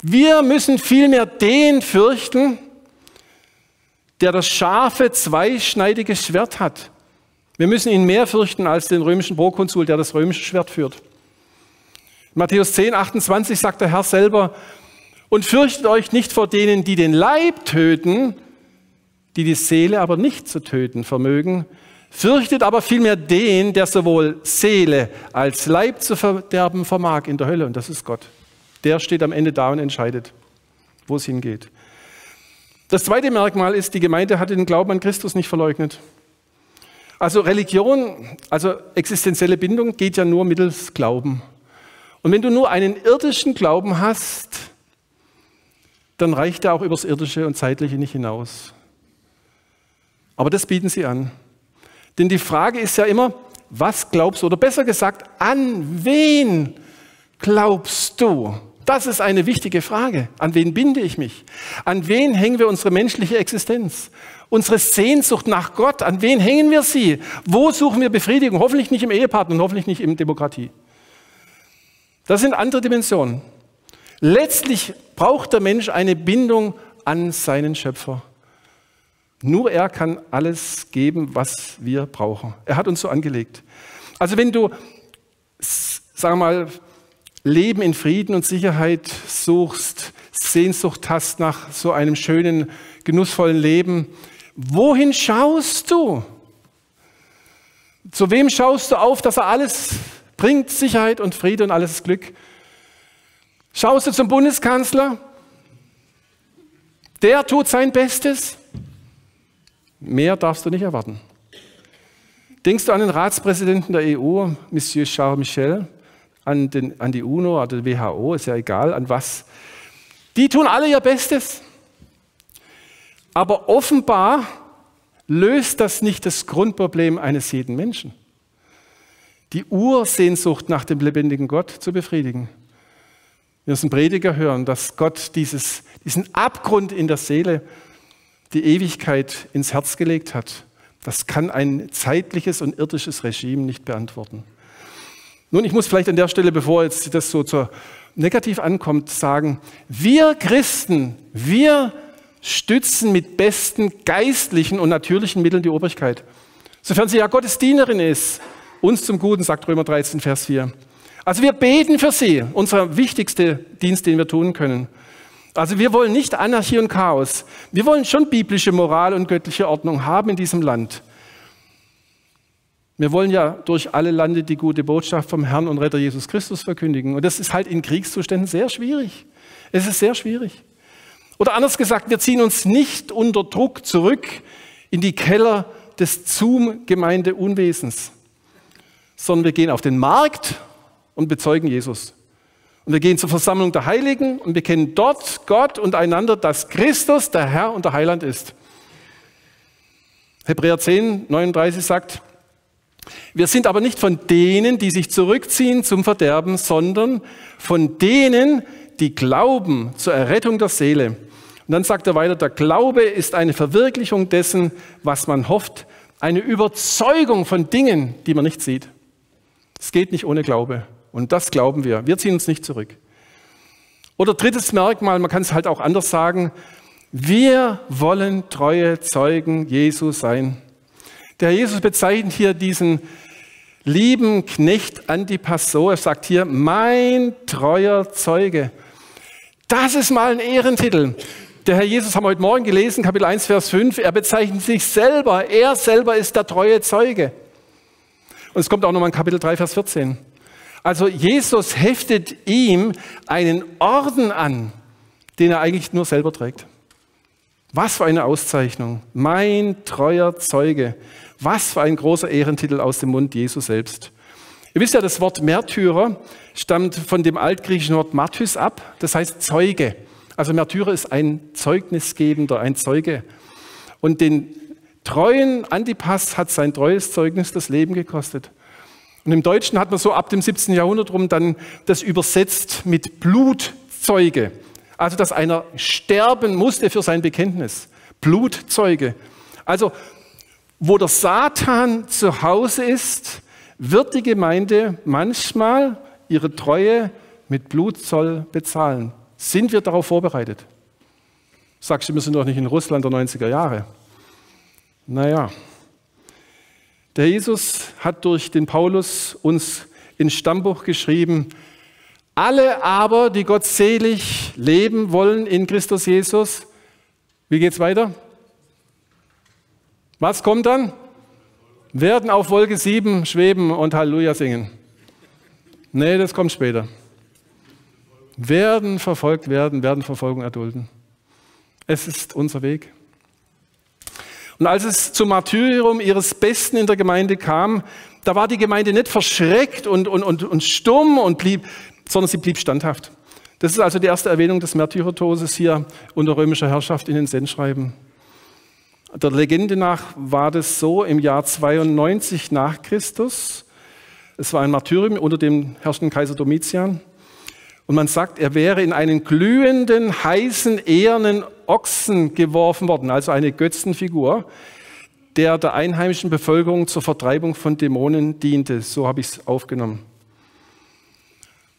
wir müssen vielmehr den fürchten, der das scharfe, zweischneidige Schwert hat. Wir müssen ihn mehr fürchten als den römischen Prokonsul, der das römische Schwert führt. Matthäus 10, 28 sagt der Herr selber, und fürchtet euch nicht vor denen, die den Leib töten, die die Seele aber nicht zu töten vermögen. Fürchtet aber vielmehr den, der sowohl Seele als Leib zu verderben vermag in der Hölle. Und das ist Gott. Der steht am Ende da und entscheidet, wo es hingeht. Das zweite Merkmal ist, die Gemeinde hat den Glauben an Christus nicht verleugnet. Also Religion, also existenzielle Bindung geht ja nur mittels Glauben. Und wenn du nur einen irdischen Glauben hast, dann reicht er auch übers Irdische und Zeitliche nicht hinaus. Aber das bieten sie an. Denn die Frage ist ja immer, was glaubst du? Oder besser gesagt, an wen glaubst du? Das ist eine wichtige Frage. An wen binde ich mich? An wen hängen wir unsere menschliche Existenz? Unsere Sehnsucht nach Gott, an wen hängen wir sie? Wo suchen wir Befriedigung? Hoffentlich nicht im Ehepartner und hoffentlich nicht in Demokratie. Das sind andere Dimensionen. Letztlich braucht der Mensch eine Bindung an seinen Schöpfer. Nur er kann alles geben, was wir brauchen. Er hat uns so angelegt. Also wenn du, sagen wir mal, Leben in Frieden und Sicherheit suchst, Sehnsucht hast nach so einem schönen, genussvollen Leben, wohin schaust du? Zu wem schaust du auf, dass er alles bringt, Sicherheit und Friede und alles Glück? Schaust du zum Bundeskanzler? Der tut sein Bestes. Mehr darfst du nicht erwarten. Denkst du an den Ratspräsidenten der EU, Monsieur Charles Michel, an, den, an die UNO oder WHO, ist ja egal, an was. Die tun alle ihr Bestes. Aber offenbar löst das nicht das Grundproblem eines jeden Menschen. Die Ursehnsucht nach dem lebendigen Gott zu befriedigen. Wir müssen Prediger hören, dass Gott dieses, diesen Abgrund in der Seele, die Ewigkeit ins Herz gelegt hat. Das kann ein zeitliches und irdisches Regime nicht beantworten. Nun, ich muss vielleicht an der Stelle, bevor jetzt das so zur negativ ankommt, sagen, wir Christen, wir stützen mit besten geistlichen und natürlichen Mitteln die Obrigkeit. Sofern sie ja Gottes Dienerin ist, uns zum Guten, sagt Römer 13, Vers 4. Also wir beten für sie, unser wichtigster Dienst, den wir tun können. Also wir wollen nicht Anarchie und Chaos. Wir wollen schon biblische Moral und göttliche Ordnung haben in diesem Land. Wir wollen ja durch alle Lande die gute Botschaft vom Herrn und Retter Jesus Christus verkündigen. Und das ist halt in Kriegszuständen sehr schwierig. Es ist sehr schwierig. Oder anders gesagt, wir ziehen uns nicht unter Druck zurück in die Keller des Zoom-Gemeindeunwesens, sondern wir gehen auf den Markt und bezeugen Jesus. Und wir gehen zur Versammlung der Heiligen und bekennen dort Gott und einander, dass Christus der Herr und der Heiland ist. Hebräer 10, 39 sagt, wir sind aber nicht von denen, die sich zurückziehen zum Verderben, sondern von denen, die glauben zur Errettung der Seele. Und dann sagt er weiter, der Glaube ist eine Verwirklichung dessen, was man hofft, eine Überzeugung von Dingen, die man nicht sieht. Es geht nicht ohne Glaube. Und das glauben wir. Wir ziehen uns nicht zurück. Oder drittes Merkmal, man kann es halt auch anders sagen, wir wollen treue Zeugen Jesu sein. Der Jesus bezeichnet hier diesen lieben Knecht Antipas so, er sagt hier, mein treuer Zeuge. Das ist mal ein Ehrentitel. Der Herr Jesus haben wir heute Morgen gelesen, Kapitel 1, Vers 5, er bezeichnet sich selber, er selber ist der treue Zeuge. Und es kommt auch nochmal in Kapitel 3, Vers 14. Also Jesus heftet ihm einen Orden an, den er eigentlich nur selber trägt. Was für eine Auszeichnung. Mein treuer Zeuge. Was für ein großer Ehrentitel aus dem Mund Jesu selbst. Ihr wisst ja, das Wort Märtyrer stammt von dem altgriechischen Wort Martys ab. Das heißt Zeuge. Also Märtyrer ist ein Zeugnisgebender, ein Zeuge. Und den treuen Antipas hat sein treues Zeugnis das Leben gekostet. Und im Deutschen hat man so ab dem 17. Jahrhundert rum dann das übersetzt mit Blutzeuge. Also, dass einer sterben musste für sein Bekenntnis. Blutzeuge. Also, wo der Satan zu Hause ist, wird die Gemeinde manchmal ihre Treue mit Blutzoll bezahlen. Sind wir darauf vorbereitet? Sagst du, wir sind doch nicht in Russland der 90er Jahre. Naja, der Jesus hat durch den Paulus uns ins Stammbuch geschrieben, alle aber, die gottselig leben wollen in Christus Jesus, wie geht's weiter? Was kommt dann? Werden auf Wolke 7 schweben und Halleluja singen. Nee, das kommt später. Werden verfolgt werden, werden Verfolgung erdulden. Es ist unser Weg. Und als es zum Martyrium ihres Besten in der Gemeinde kam, da war die Gemeinde nicht verschreckt und, und, und, und stumm und blieb, sondern sie blieb standhaft. Das ist also die erste Erwähnung des Märtyrertoses hier unter römischer Herrschaft in den Sendschreiben. Der Legende nach war das so im Jahr 92 nach Christus. Es war ein Martyrium unter dem herrschenden Kaiser Domitian. Und man sagt, er wäre in einen glühenden, heißen, ehernen Ochsen geworfen worden, also eine Götzenfigur, der der einheimischen Bevölkerung zur Vertreibung von Dämonen diente. So habe ich es aufgenommen.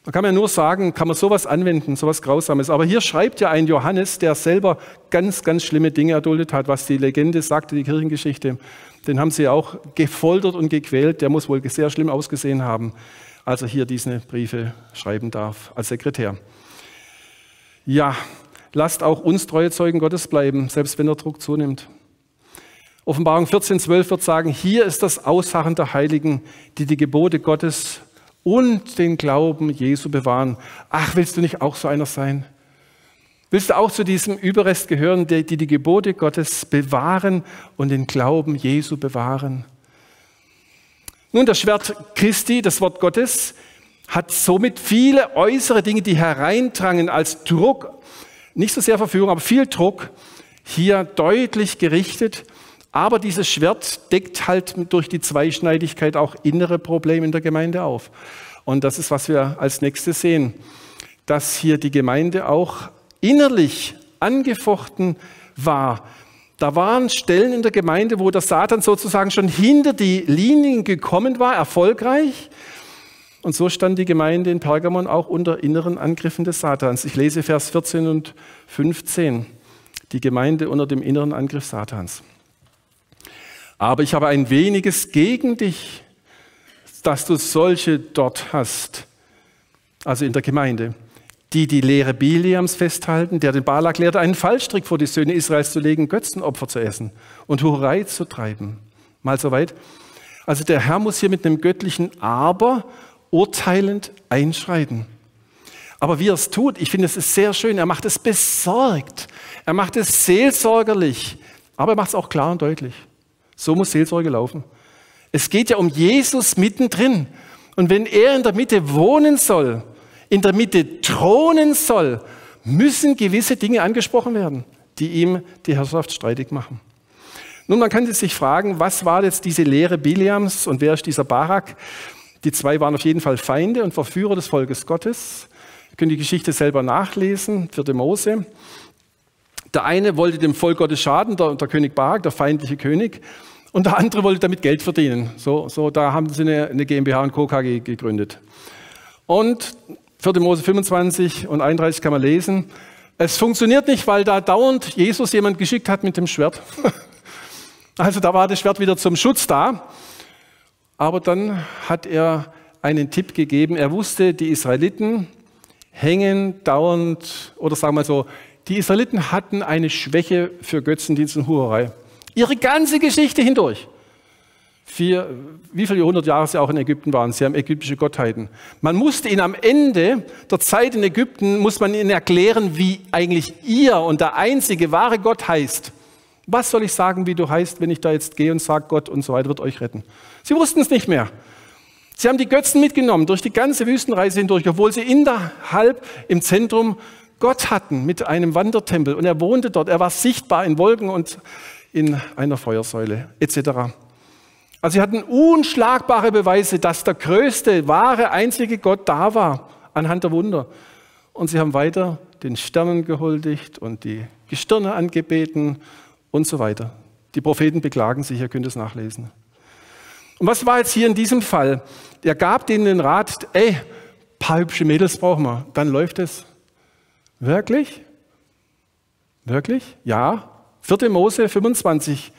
Da kann man nur sagen, kann man sowas anwenden, sowas Grausames. Aber hier schreibt ja ein Johannes, der selber ganz, ganz schlimme Dinge erduldet hat, was die Legende sagte, die Kirchengeschichte. Den haben sie auch gefoltert und gequält. Der muss wohl sehr schlimm ausgesehen haben, als er hier diese Briefe schreiben darf, als Sekretär. Ja, lasst auch uns treue Zeugen Gottes bleiben, selbst wenn der Druck zunimmt. Offenbarung 14,12 wird sagen, hier ist das Ausharren der Heiligen, die die Gebote Gottes und den Glauben Jesu bewahren. Ach, willst du nicht auch so einer sein? Willst du auch zu diesem Überrest gehören, die die, die Gebote Gottes bewahren und den Glauben Jesu bewahren? Nun, das Schwert Christi, das Wort Gottes, hat somit viele äußere Dinge, die hereindrangen als Druck, nicht so sehr Verführung, aber viel Druck, hier deutlich gerichtet. Aber dieses Schwert deckt halt durch die Zweischneidigkeit auch innere Probleme in der Gemeinde auf. Und das ist, was wir als nächstes sehen, dass hier die Gemeinde auch innerlich angefochten war. Da waren Stellen in der Gemeinde, wo der Satan sozusagen schon hinter die Linien gekommen war, erfolgreich. Und so stand die Gemeinde in Pergamon auch unter inneren Angriffen des Satans. Ich lese Vers 14 und 15. Die Gemeinde unter dem inneren Angriff Satans. Aber ich habe ein weniges gegen dich, dass du solche dort hast, also in der Gemeinde, die die Lehre Biliams festhalten, der den Balak lehrte, einen Fallstrick vor die Söhne Israels zu legen, Götzenopfer zu essen und Hurerei zu treiben. Mal soweit. Also der Herr muss hier mit einem göttlichen Aber urteilend einschreiten. Aber wie er es tut, ich finde, es ist sehr schön. Er macht es besorgt. Er macht es seelsorgerlich. Aber er macht es auch klar und deutlich. So muss Seelsorge laufen. Es geht ja um Jesus mittendrin. Und wenn er in der Mitte wohnen soll, in der Mitte thronen soll, müssen gewisse Dinge angesprochen werden, die ihm die Herrschaft streitig machen. Nun, man kann sich fragen, was war jetzt diese Lehre Biliams und wer ist dieser Barak? Die zwei waren auf jeden Fall Feinde und Verführer des Volkes Gottes. Ihr könnt die Geschichte selber nachlesen, 4. Mose. Der eine wollte dem Volk Gottes schaden, der, der König Barak, der feindliche König. Und der andere wollte damit Geld verdienen. So, so da haben sie eine, eine GmbH und Co. Gegründet. Und 4. Mose 25 und 31 kann man lesen. Es funktioniert nicht, weil da dauernd Jesus jemand geschickt hat mit dem Schwert. Also da war das Schwert wieder zum Schutz da. Aber dann hat er einen Tipp gegeben. Er wusste, die Israeliten hängen dauernd, oder sagen wir so, die Israeliten hatten eine Schwäche für Götzendienst und Hurerei. Ihre ganze Geschichte hindurch. Vier, wie viele hundert Jahre sie auch in Ägypten waren. Sie haben ägyptische Gottheiten. Man musste ihnen am Ende der Zeit in Ägypten, muss man ihnen erklären, wie eigentlich ihr und der einzige wahre Gott heißt. Was soll ich sagen, wie du heißt, wenn ich da jetzt gehe und sage, Gott und so weiter wird euch retten? Sie wussten es nicht mehr. Sie haben die Götzen mitgenommen durch die ganze Wüstenreise hindurch, obwohl sie innerhalb im Zentrum Gott hatten mit einem Wandertempel und er wohnte dort. Er war sichtbar in Wolken und in einer Feuersäule etc. Also sie hatten unschlagbare Beweise, dass der größte, wahre, einzige Gott da war anhand der Wunder. Und sie haben weiter den Sternen gehuldigt und die Gestirne angebeten und so weiter. Die Propheten beklagen sich, ihr könnt es nachlesen. Und was war jetzt hier in diesem Fall? Er gab denen den Rat, ey, paar hübsche Mädels brauchen wir, dann läuft es. Wirklich? Wirklich? Ja. 4. Mose 25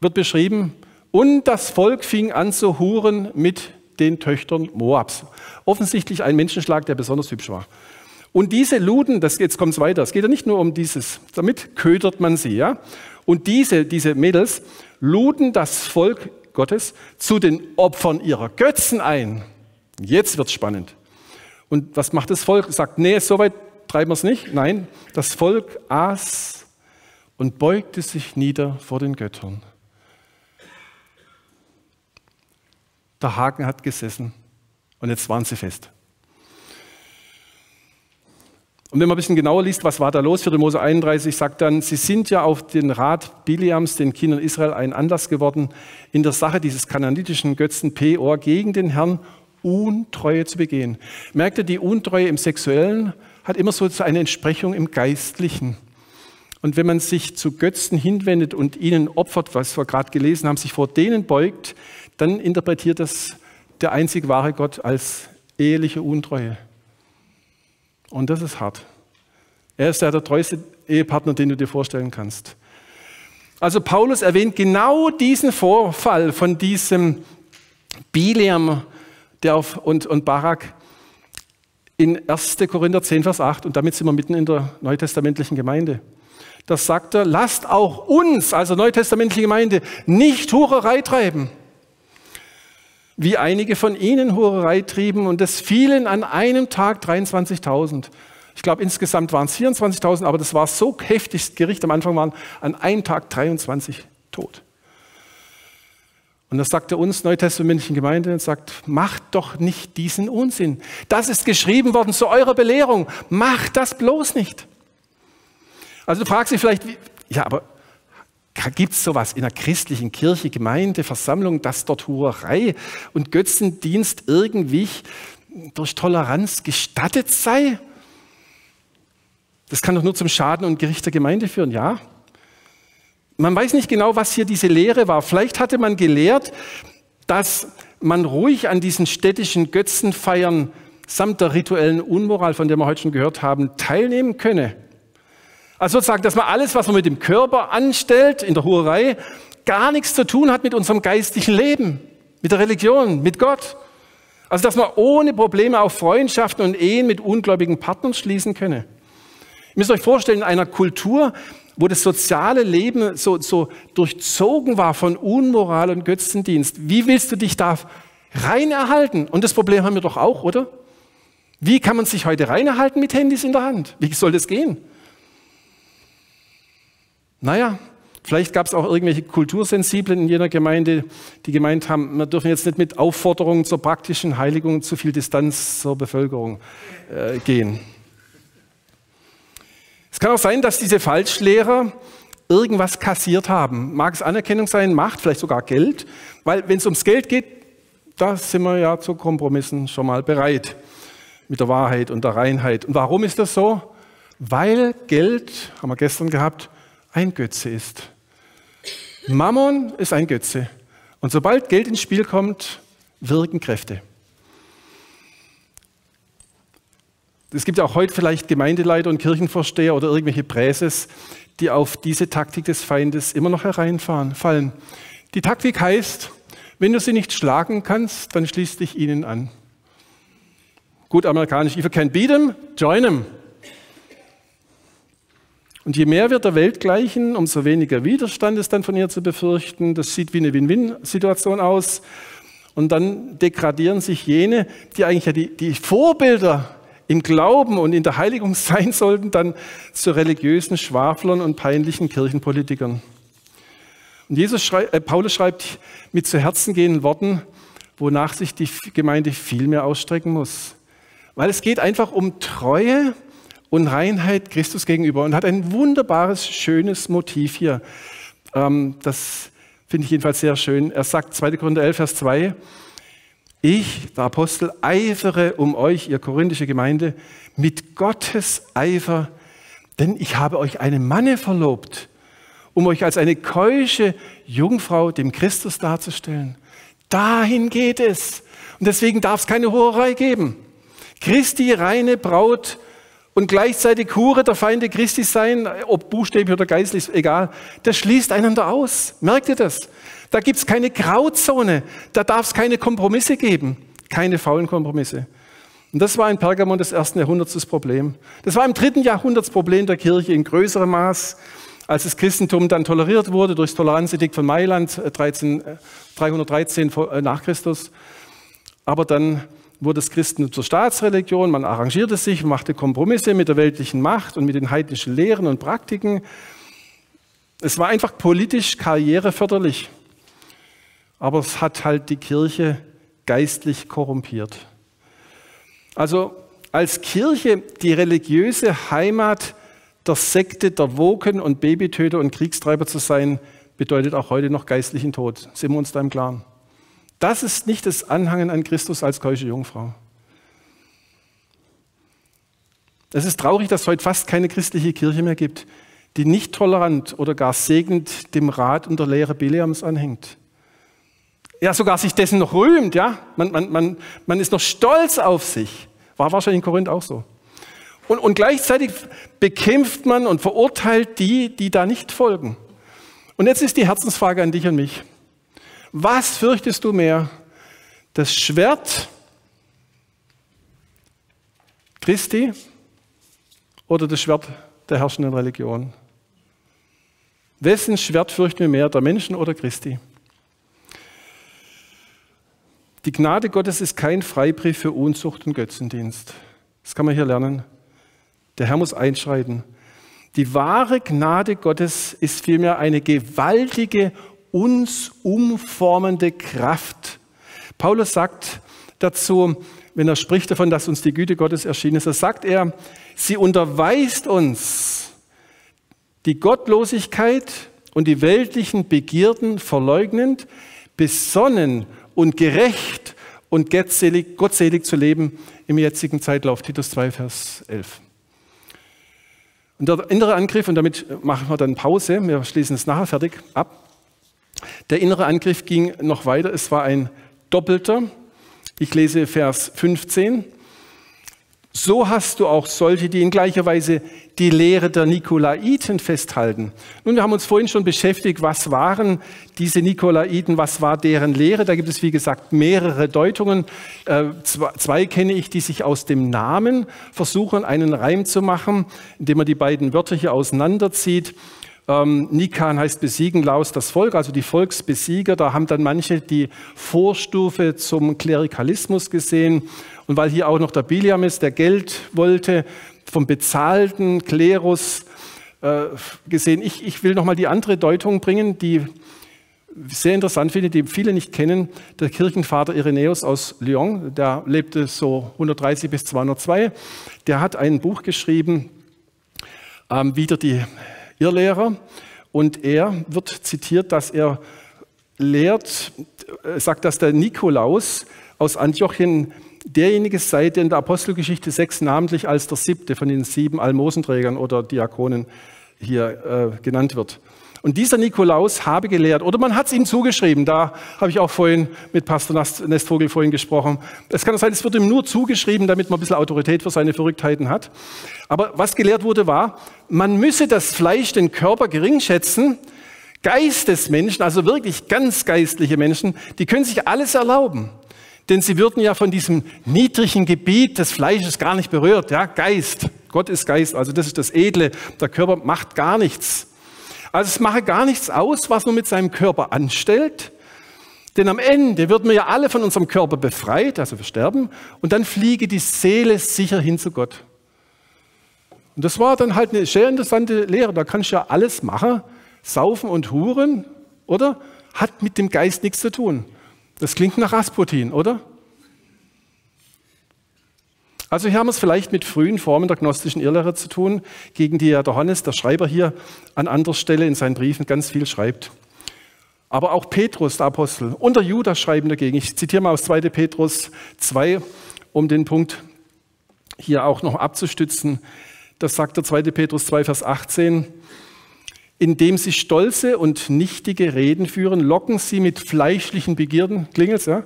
wird beschrieben, und das Volk fing an zu huren mit den Töchtern Moabs. Offensichtlich ein Menschenschlag, der besonders hübsch war. Und diese luden, das, jetzt kommt es weiter, es geht ja nicht nur um dieses, damit ködert man sie, ja. Und diese, diese Mädels luden das Volk Gottes zu den Opfern ihrer Götzen ein. Jetzt wird es spannend. Und was macht das Volk? Sagt, nee, so weit treiben wir es nicht. Nein, das Volk aß und beugte sich nieder vor den Göttern. Der Haken hat gesessen und jetzt waren sie fest. Und wenn man ein bisschen genauer liest, was war da los? 4. Mose 31 sagt dann, sie sind ja auf den Rat Biliams, den Kindern Israel, ein Anlass geworden, in der Sache dieses kananitischen Götzen Peor gegen den Herrn Untreue zu begehen. Merkt ihr, die Untreue im Sexuellen hat immer so eine Entsprechung im Geistlichen. Und wenn man sich zu Götzen hinwendet und ihnen opfert, was wir gerade gelesen haben, sich vor denen beugt, dann interpretiert das der einzig wahre Gott als eheliche Untreue. Und das ist hart. Er ist ja der treueste Ehepartner, den du dir vorstellen kannst. Also Paulus erwähnt genau diesen Vorfall von diesem Bileam der auf, und, und Barak in 1. Korinther 10, Vers 8. Und damit sind wir mitten in der neutestamentlichen Gemeinde. Das sagt er, lasst auch uns, also neutestamentliche Gemeinde, nicht Hurerei treiben wie einige von ihnen Hurerei trieben und es fielen an einem Tag 23.000. Ich glaube, insgesamt waren es 24.000, aber das war so heftig, das Gericht am Anfang waren an einem Tag 23 tot. Und das sagt er uns, neutestamentlichen Gemeinde, und sagt, macht doch nicht diesen Unsinn. Das ist geschrieben worden zu eurer Belehrung. Macht das bloß nicht. Also du fragst dich vielleicht, ja, aber Gibt es sowas in einer christlichen Kirche, Gemeinde, Versammlung, dass dort Hurerei und Götzendienst irgendwie durch Toleranz gestattet sei? Das kann doch nur zum Schaden und Gericht der Gemeinde führen, ja? Man weiß nicht genau, was hier diese Lehre war. Vielleicht hatte man gelehrt, dass man ruhig an diesen städtischen Götzenfeiern samt der rituellen Unmoral, von der wir heute schon gehört haben, teilnehmen könne. Also sozusagen, dass man alles, was man mit dem Körper anstellt in der Hurerei, gar nichts zu tun hat mit unserem geistlichen Leben, mit der Religion, mit Gott. Also dass man ohne Probleme auch Freundschaften und Ehen mit ungläubigen Partnern schließen könne. Ihr müsst euch vorstellen, in einer Kultur, wo das soziale Leben so, so durchzogen war von Unmoral und Götzendienst, wie willst du dich da rein erhalten? Und das Problem haben wir doch auch, oder? Wie kann man sich heute rein erhalten mit Handys in der Hand? Wie soll das gehen? Naja, vielleicht gab es auch irgendwelche Kultursensiblen in jener Gemeinde, die gemeint haben, wir dürfen jetzt nicht mit Aufforderungen zur praktischen Heiligung zu viel Distanz zur Bevölkerung äh, gehen. Es kann auch sein, dass diese Falschlehrer irgendwas kassiert haben. Mag es Anerkennung sein, Macht, vielleicht sogar Geld, weil wenn es ums Geld geht, da sind wir ja zu Kompromissen schon mal bereit mit der Wahrheit und der Reinheit. Und warum ist das so? Weil Geld, haben wir gestern gehabt, ein Götze ist. Mammon ist ein Götze. Und sobald Geld ins Spiel kommt, wirken Kräfte. Es gibt ja auch heute vielleicht Gemeindeleiter und Kirchenvorsteher oder irgendwelche Präses, die auf diese Taktik des Feindes immer noch hereinfallen. Die Taktik heißt, wenn du sie nicht schlagen kannst, dann schließ dich ihnen an. Gut amerikanisch, if you can beat them, join them. Und je mehr wir der Welt gleichen, umso weniger Widerstand ist dann von ihr zu befürchten. Das sieht wie eine Win-Win-Situation aus. Und dann degradieren sich jene, die eigentlich ja die, die Vorbilder im Glauben und in der Heiligung sein sollten, dann zu religiösen Schwaflern und peinlichen Kirchenpolitikern. Und Jesus schrei äh, Paulus schreibt mit zu Herzen gehenden Worten, wonach sich die Gemeinde viel mehr ausstrecken muss. Weil es geht einfach um Treue und Reinheit Christus gegenüber und hat ein wunderbares, schönes Motiv hier. Ähm, das finde ich jedenfalls sehr schön. Er sagt 2. Korinther 11, Vers 2, ich, der Apostel, eifere um euch, ihr korinthische Gemeinde, mit Gottes Eifer, denn ich habe euch einen Manne verlobt, um euch als eine keusche Jungfrau dem Christus darzustellen. Dahin geht es. Und deswegen darf es keine Hurerei geben. Christi reine Braut und gleichzeitig Hure der Feinde Christi sein, ob buchstäblich oder geistlich, egal, das schließt einander aus. Merkt ihr das? Da gibt es keine Grauzone, da darf es keine Kompromisse geben, keine faulen Kompromisse. Und das war in Pergamon des ersten Jahrhunderts das Problem. Das war im dritten Jahrhundert das Problem der Kirche in größerem Maß, als das Christentum dann toleriert wurde durch das Toleranzedikt von Mailand 13, äh, 313 äh, nach Christus. Aber dann wurde das Christentum zur Staatsreligion, man arrangierte sich, machte Kompromisse mit der weltlichen Macht und mit den heidnischen Lehren und Praktiken. Es war einfach politisch karriereförderlich, aber es hat halt die Kirche geistlich korrumpiert. Also als Kirche die religiöse Heimat der Sekte der Woken und Babytöter und Kriegstreiber zu sein, bedeutet auch heute noch geistlichen Tod. Sind wir uns da im Klaren? Das ist nicht das Anhangen an Christus als keusche Jungfrau. Es ist traurig, dass es heute fast keine christliche Kirche mehr gibt, die nicht tolerant oder gar segnend dem Rat und der Lehre Bileams anhängt. Ja, sogar sich dessen noch rühmt, ja. Man, man, man, man ist noch stolz auf sich. War wahrscheinlich in Korinth auch so. Und, und gleichzeitig bekämpft man und verurteilt die, die da nicht folgen. Und jetzt ist die Herzensfrage an dich und mich. Was fürchtest du mehr? Das Schwert Christi oder das Schwert der herrschenden Religion? Wessen Schwert fürchten wir mehr, der Menschen oder Christi? Die Gnade Gottes ist kein Freibrief für Unzucht und Götzendienst. Das kann man hier lernen. Der Herr muss einschreiten. Die wahre Gnade Gottes ist vielmehr eine gewaltige, uns umformende Kraft. Paulus sagt dazu, wenn er spricht davon, dass uns die Güte Gottes erschienen ist, sagt er, sie unterweist uns, die Gottlosigkeit und die weltlichen Begierden verleugnend, besonnen und gerecht und gottselig, gottselig zu leben im jetzigen Zeitlauf. Titus 2, Vers 11. Und der innere Angriff, und damit machen wir dann Pause, wir schließen es nachher fertig ab. Der innere Angriff ging noch weiter, es war ein doppelter. Ich lese Vers 15. So hast du auch solche, die in gleicher Weise die Lehre der Nikolaiten festhalten. Nun, wir haben uns vorhin schon beschäftigt, was waren diese Nikolaiten, was war deren Lehre. Da gibt es, wie gesagt, mehrere Deutungen. Äh, zwei kenne ich, die sich aus dem Namen versuchen, einen Reim zu machen, indem man die beiden Wörter hier auseinanderzieht. Ähm, Nikan heißt besiegen, Laus das Volk, also die Volksbesieger. Da haben dann manche die Vorstufe zum Klerikalismus gesehen. Und weil hier auch noch der Biliam ist, der Geld wollte, vom bezahlten Klerus äh, gesehen. Ich, ich will nochmal die andere Deutung bringen, die sehr interessant finde, die viele nicht kennen. Der Kirchenvater Irenäus aus Lyon, der lebte so 130 bis 202, der hat ein Buch geschrieben, ähm, wieder die Irrlehrer. Und er wird zitiert, dass er lehrt, äh, sagt, dass der Nikolaus aus Antiochien derjenige sei, der in der Apostelgeschichte 6 namentlich als der siebte von den sieben Almosenträgern oder Diakonen hier äh, genannt wird. Und dieser Nikolaus habe gelehrt, oder man hat es ihm zugeschrieben, da habe ich auch vorhin mit Pastor Nestvogel vorhin gesprochen. Es kann sein, es wird ihm nur zugeschrieben, damit man ein bisschen Autorität für seine Verrücktheiten hat. Aber was gelehrt wurde, war, man müsse das Fleisch, den Körper gering schätzen. Geistesmenschen, also wirklich ganz geistliche Menschen, die können sich alles erlauben. Denn sie würden ja von diesem niedrigen Gebiet des Fleisches gar nicht berührt. Ja, Geist. Gott ist Geist, also das ist das Edle. Der Körper macht gar nichts. Also es mache gar nichts aus, was man mit seinem Körper anstellt. Denn am Ende würden wir ja alle von unserem Körper befreit, also wir sterben, und dann fliege die Seele sicher hin zu Gott. Und das war dann halt eine sehr interessante Lehre. Da kannst du ja alles machen, saufen und huren, oder? Hat mit dem Geist nichts zu tun. Das klingt nach Rasputin, oder? Also hier haben wir es vielleicht mit frühen Formen der gnostischen Irrlehre zu tun, gegen die ja der Hannes, der Schreiber hier, an anderer Stelle in seinen Briefen ganz viel schreibt. Aber auch Petrus, der Apostel, und der Judas schreiben dagegen. Ich zitiere mal aus 2. Petrus 2, um den Punkt hier auch noch abzustützen. Das sagt der 2. Petrus 2, Vers 18. Indem sie stolze und nichtige Reden führen, locken sie mit fleischlichen Begierden, klingelt's, ja,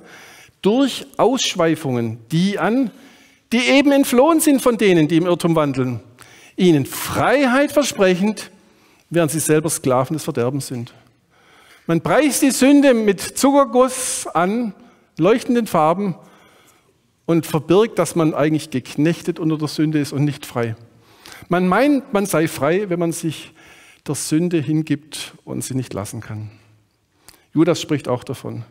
durch Ausschweifungen die an, die eben entflohen sind von denen, die im Irrtum wandeln, ihnen Freiheit versprechend, während sie selber Sklaven des Verderbens sind. Man preist die Sünde mit Zuckerguss an, leuchtenden Farben und verbirgt, dass man eigentlich geknechtet unter der Sünde ist und nicht frei. Man meint, man sei frei, wenn man sich der Sünde hingibt und sie nicht lassen kann. Judas spricht auch davon.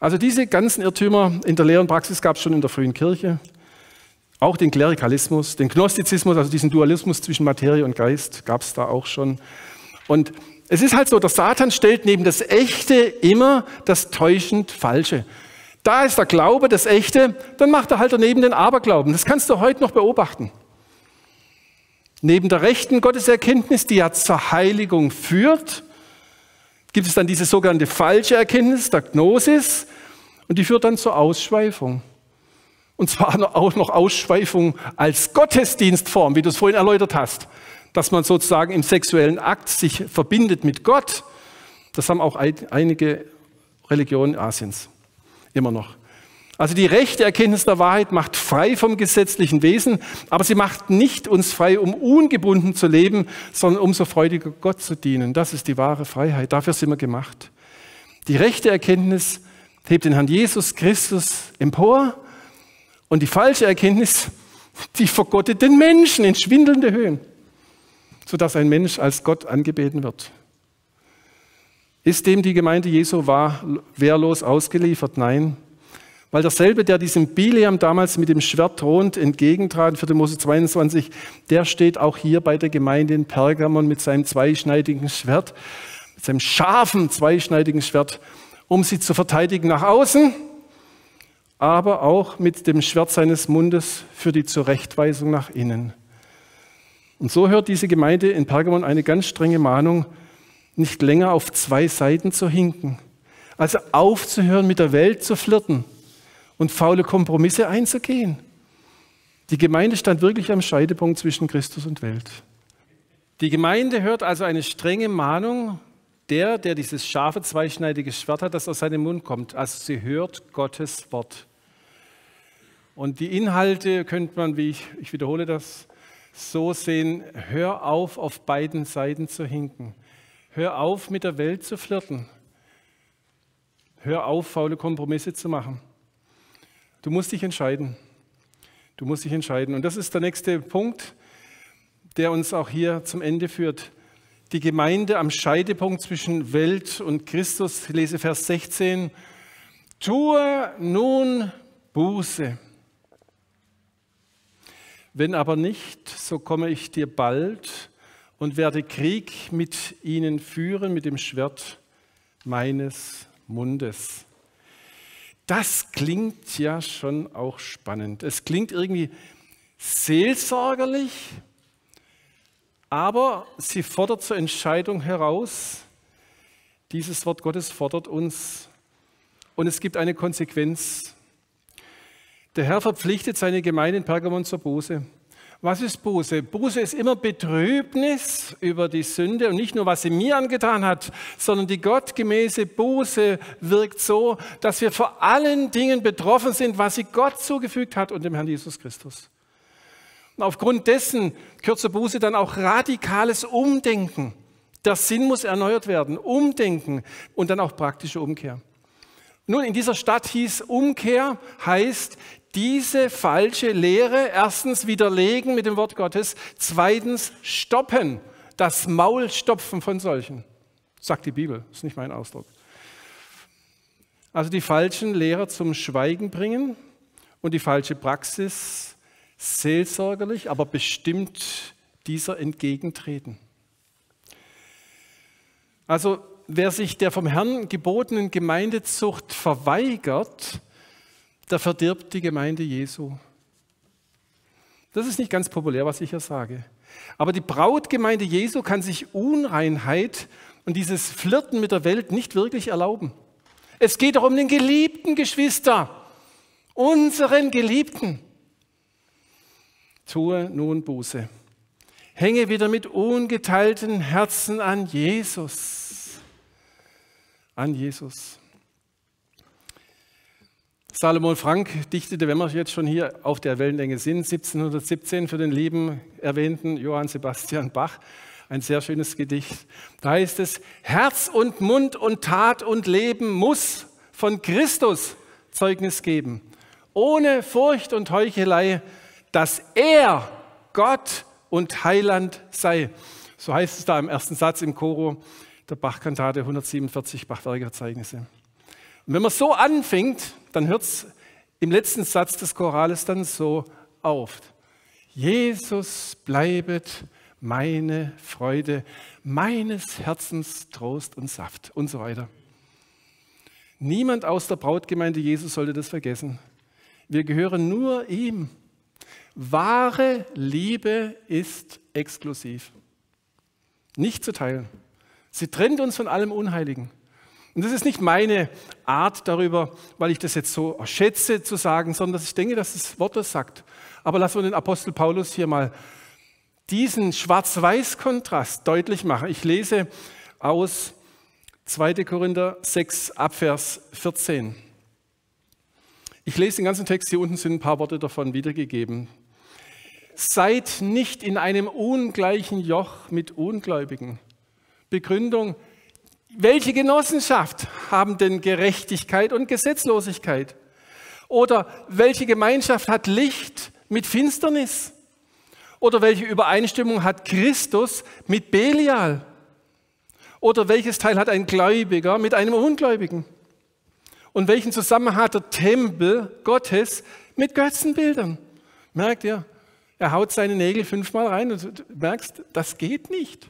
Also diese ganzen Irrtümer in der Lehre und Praxis gab es schon in der frühen Kirche. Auch den Klerikalismus, den Gnostizismus, also diesen Dualismus zwischen Materie und Geist gab es da auch schon. Und es ist halt so, der Satan stellt neben das Echte immer das täuschend Falsche. Da ist der Glaube das Echte, dann macht er halt daneben den Aberglauben. Das kannst du heute noch beobachten. Neben der rechten Gotteserkenntnis, die ja zur Heiligung führt, gibt es dann diese sogenannte falsche Erkenntnis, der Gnosis, und die führt dann zur Ausschweifung. Und zwar auch noch Ausschweifung als Gottesdienstform, wie du es vorhin erläutert hast, dass man sozusagen im sexuellen Akt sich verbindet mit Gott. Das haben auch einige Religionen Asiens immer noch. Also die rechte Erkenntnis der Wahrheit macht frei vom gesetzlichen Wesen, aber sie macht nicht uns frei, um ungebunden zu leben, sondern um so freudiger Gott zu dienen. Das ist die wahre Freiheit. Dafür sind wir gemacht. Die rechte Erkenntnis hebt den Herrn Jesus Christus empor und die falsche Erkenntnis, die vergottet den Menschen in schwindelnde Höhen, sodass ein Mensch als Gott angebeten wird. Ist dem die Gemeinde Jesu wahr, wehrlos ausgeliefert? Nein. Weil derselbe, der diesem Biliam damals mit dem Schwert drohend entgegentrat, für den Mose 22, der steht auch hier bei der Gemeinde in Pergamon mit seinem zweischneidigen Schwert, mit seinem scharfen zweischneidigen Schwert, um sie zu verteidigen nach außen, aber auch mit dem Schwert seines Mundes für die Zurechtweisung nach innen. Und so hört diese Gemeinde in Pergamon eine ganz strenge Mahnung, nicht länger auf zwei Seiten zu hinken. Also aufzuhören, mit der Welt zu flirten und faule Kompromisse einzugehen. Die Gemeinde stand wirklich am Scheidepunkt zwischen Christus und Welt. Die Gemeinde hört also eine strenge Mahnung der, der dieses scharfe, zweischneidige Schwert hat, das aus seinem Mund kommt. Also sie hört Gottes Wort. Und die Inhalte könnte man, wie ich, ich wiederhole das, so sehen, hör auf, auf beiden Seiten zu hinken. Hör auf, mit der Welt zu flirten. Hör auf, faule Kompromisse zu machen. Du musst dich entscheiden. Du musst dich entscheiden. Und das ist der nächste Punkt, der uns auch hier zum Ende führt. Die Gemeinde am Scheidepunkt zwischen Welt und Christus. Ich lese Vers 16. Tue nun Buße. Wenn aber nicht, so komme ich dir bald und werde Krieg mit ihnen führen mit dem Schwert meines Mundes. Das klingt ja schon auch spannend. Es klingt irgendwie seelsorgerlich, aber sie fordert zur Entscheidung heraus. Dieses Wort Gottes fordert uns und es gibt eine Konsequenz. Der Herr verpflichtet seine Gemeinde in Pergamon zur Buße. Was ist Buße? Buße ist immer Betrübnis über die Sünde und nicht nur, was sie mir angetan hat, sondern die gottgemäße Buße wirkt so, dass wir vor allen Dingen betroffen sind, was sie Gott zugefügt hat und dem Herrn Jesus Christus. Und aufgrund dessen zur Buße dann auch radikales Umdenken. Der Sinn muss erneuert werden, Umdenken und dann auch praktische Umkehr. Nun, in dieser Stadt hieß Umkehr, heißt diese falsche Lehre erstens widerlegen mit dem Wort Gottes, zweitens stoppen, das Maul stopfen von solchen, sagt die Bibel, ist nicht mein Ausdruck. Also die falschen Lehrer zum Schweigen bringen und die falsche Praxis seelsorgerlich, aber bestimmt dieser entgegentreten. Also wer sich der vom Herrn gebotenen Gemeindezucht verweigert, der verdirbt die Gemeinde Jesu. Das ist nicht ganz populär, was ich hier sage. Aber die Brautgemeinde Jesu kann sich Unreinheit und dieses Flirten mit der Welt nicht wirklich erlauben. Es geht doch um den geliebten Geschwister, unseren Geliebten. Tue nun Buße. Hänge wieder mit ungeteilten Herzen an Jesus. An Jesus. Salomon Frank dichtete, wenn wir jetzt schon hier auf der Wellenlänge sind, 1717 für den lieben erwähnten Johann Sebastian Bach, ein sehr schönes Gedicht. Da heißt es, Herz und Mund und Tat und Leben muss von Christus Zeugnis geben, ohne Furcht und Heuchelei, dass er Gott und Heiland sei. So heißt es da im ersten Satz im Choro der Bachkantate 147 Bachwerker Zeugnisse. Und wenn man so anfängt, dann hört es im letzten Satz des Chorales dann so auf. Jesus bleibet meine Freude, meines Herzens Trost und Saft und so weiter. Niemand aus der Brautgemeinde Jesus sollte das vergessen. Wir gehören nur ihm. Wahre Liebe ist exklusiv, nicht zu teilen. Sie trennt uns von allem Unheiligen. Und das ist nicht meine Art darüber, weil ich das jetzt so schätze zu sagen, sondern ich denke, dass das Wort das sagt. Aber lassen wir den Apostel Paulus hier mal diesen Schwarz-Weiß-Kontrast deutlich machen. Ich lese aus 2. Korinther 6 Abvers 14. Ich lese den ganzen Text, hier unten sind ein paar Worte davon wiedergegeben. Seid nicht in einem ungleichen Joch mit Ungläubigen. Begründung, welche Genossenschaft haben denn Gerechtigkeit und Gesetzlosigkeit? Oder welche Gemeinschaft hat Licht mit Finsternis? Oder welche Übereinstimmung hat Christus mit Belial? Oder welches Teil hat ein Gläubiger mit einem Ungläubigen? Und welchen Zusammenhang hat der Tempel Gottes mit Götzenbildern? Merkt ihr? Er haut seine Nägel fünfmal rein und du merkst, das geht nicht.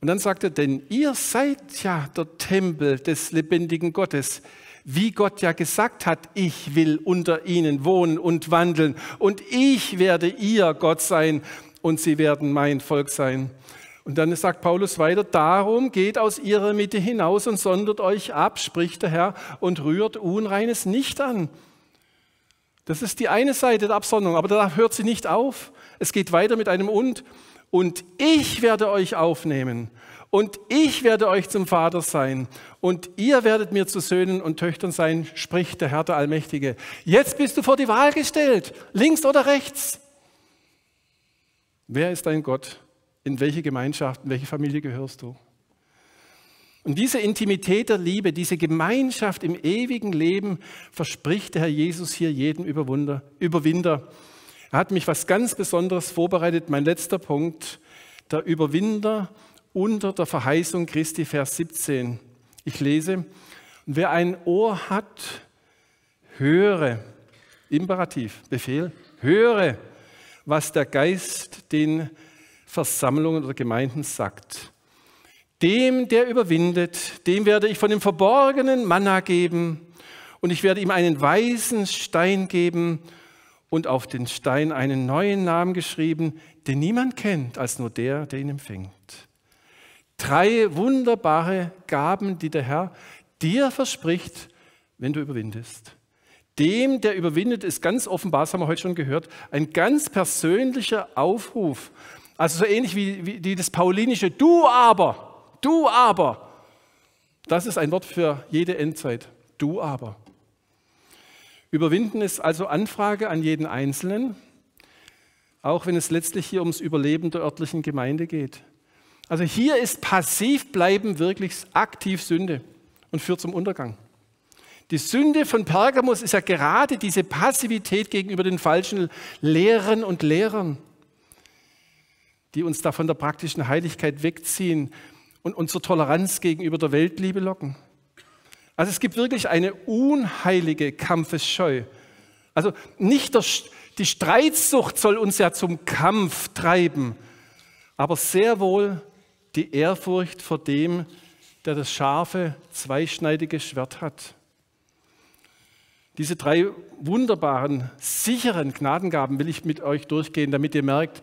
Und dann sagt er, denn ihr seid ja der Tempel des lebendigen Gottes, wie Gott ja gesagt hat, ich will unter ihnen wohnen und wandeln und ich werde ihr Gott sein und sie werden mein Volk sein. Und dann sagt Paulus weiter, darum geht aus ihrer Mitte hinaus und sondert euch ab, spricht der Herr, und rührt Unreines nicht an das ist die eine Seite der Absonderung, aber da hört sie nicht auf. Es geht weiter mit einem Und. Und ich werde euch aufnehmen und ich werde euch zum Vater sein und ihr werdet mir zu Söhnen und Töchtern sein, spricht der Herr der Allmächtige. Jetzt bist du vor die Wahl gestellt, links oder rechts. Wer ist dein Gott? In welche Gemeinschaft, in welche Familie gehörst du? Und diese Intimität der Liebe, diese Gemeinschaft im ewigen Leben verspricht der Herr Jesus hier jedem Überwinder. Er hat mich was ganz Besonderes vorbereitet. Mein letzter Punkt, der Überwinder unter der Verheißung Christi, Vers 17. Ich lese, wer ein Ohr hat, höre, Imperativ, Befehl, höre, was der Geist den Versammlungen oder Gemeinden sagt. Dem, der überwindet, dem werde ich von dem verborgenen Manna geben und ich werde ihm einen weißen Stein geben und auf den Stein einen neuen Namen geschrieben, den niemand kennt als nur der, der ihn empfängt. Drei wunderbare Gaben, die der Herr dir verspricht, wenn du überwindest. Dem, der überwindet, ist ganz offenbar, das haben wir heute schon gehört, ein ganz persönlicher Aufruf. Also so ähnlich wie, wie das paulinische Du aber. Du aber. Das ist ein Wort für jede Endzeit. Du aber. Überwinden ist also Anfrage an jeden Einzelnen, auch wenn es letztlich hier ums Überleben der örtlichen Gemeinde geht. Also hier ist Passivbleiben wirklich aktiv Sünde und führt zum Untergang. Die Sünde von Pergamos ist ja gerade diese Passivität gegenüber den falschen Lehren und Lehrern, die uns da von der praktischen Heiligkeit wegziehen und unsere Toleranz gegenüber der Weltliebe locken. Also es gibt wirklich eine unheilige Kampfesscheu. Also nicht der, die Streitsucht soll uns ja zum Kampf treiben, aber sehr wohl die Ehrfurcht vor dem, der das scharfe, zweischneidige Schwert hat. Diese drei wunderbaren, sicheren Gnadengaben will ich mit euch durchgehen, damit ihr merkt,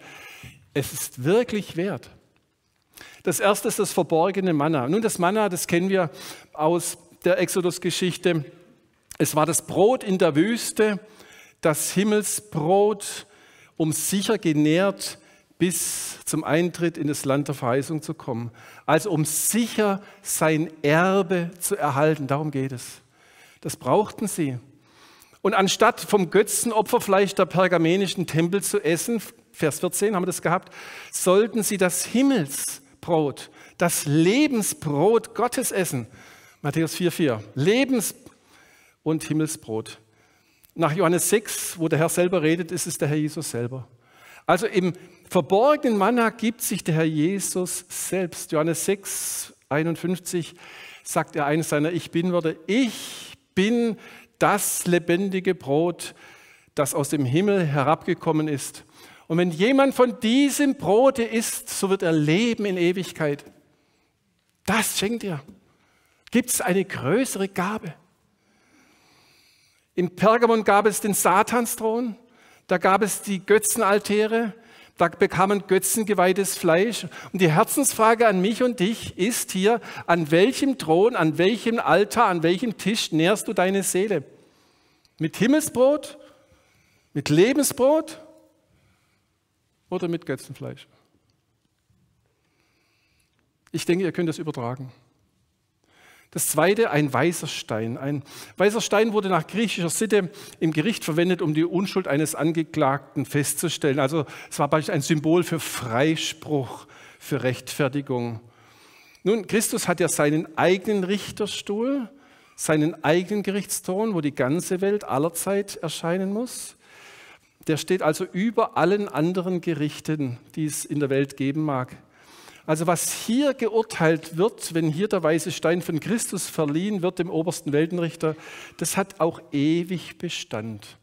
es ist wirklich wert. Das erste ist das verborgene Manna. Nun, das Manna, das kennen wir aus der Exodus-Geschichte. Es war das Brot in der Wüste, das Himmelsbrot, um sicher genährt bis zum Eintritt in das Land der Verheißung zu kommen. Also um sicher sein Erbe zu erhalten. Darum geht es. Das brauchten sie. Und anstatt vom Götzenopferfleisch der pergamenischen Tempel zu essen, Vers 14 haben wir das gehabt, sollten sie das Himmelsbrot, das Lebensbrot Gottes essen. Matthäus 4,4. Lebens- und Himmelsbrot. Nach Johannes 6, wo der Herr selber redet, ist es der Herr Jesus selber. Also im verborgenen Manna gibt sich der Herr Jesus selbst. Johannes 6, 51 sagt er eines seiner Ich Bin-Worte. Ich bin das lebendige Brot, das aus dem Himmel herabgekommen ist. Und wenn jemand von diesem Brote isst, so wird er leben in Ewigkeit. Das schenkt er. Gibt es eine größere Gabe? In Pergamon gab es den Satansthron, da gab es die Götzenaltäre, da bekamen Götzengeweihtes Fleisch. Und die Herzensfrage an mich und dich ist hier, an welchem Thron, an welchem Altar, an welchem Tisch nährst du deine Seele? Mit Himmelsbrot? Mit Lebensbrot? Oder mit Götzenfleisch? Ich denke, ihr könnt das übertragen. Das zweite, ein weißer Stein. Ein weißer Stein wurde nach griechischer Sitte im Gericht verwendet, um die Unschuld eines Angeklagten festzustellen. Also es war beispielsweise ein Symbol für Freispruch, für Rechtfertigung. Nun, Christus hat ja seinen eigenen Richterstuhl, seinen eigenen Gerichtsthron, wo die ganze Welt allerzeit erscheinen muss. Der steht also über allen anderen Gerichten, die es in der Welt geben mag. Also was hier geurteilt wird, wenn hier der weiße Stein von Christus verliehen wird, dem obersten Weltenrichter, das hat auch ewig Bestand.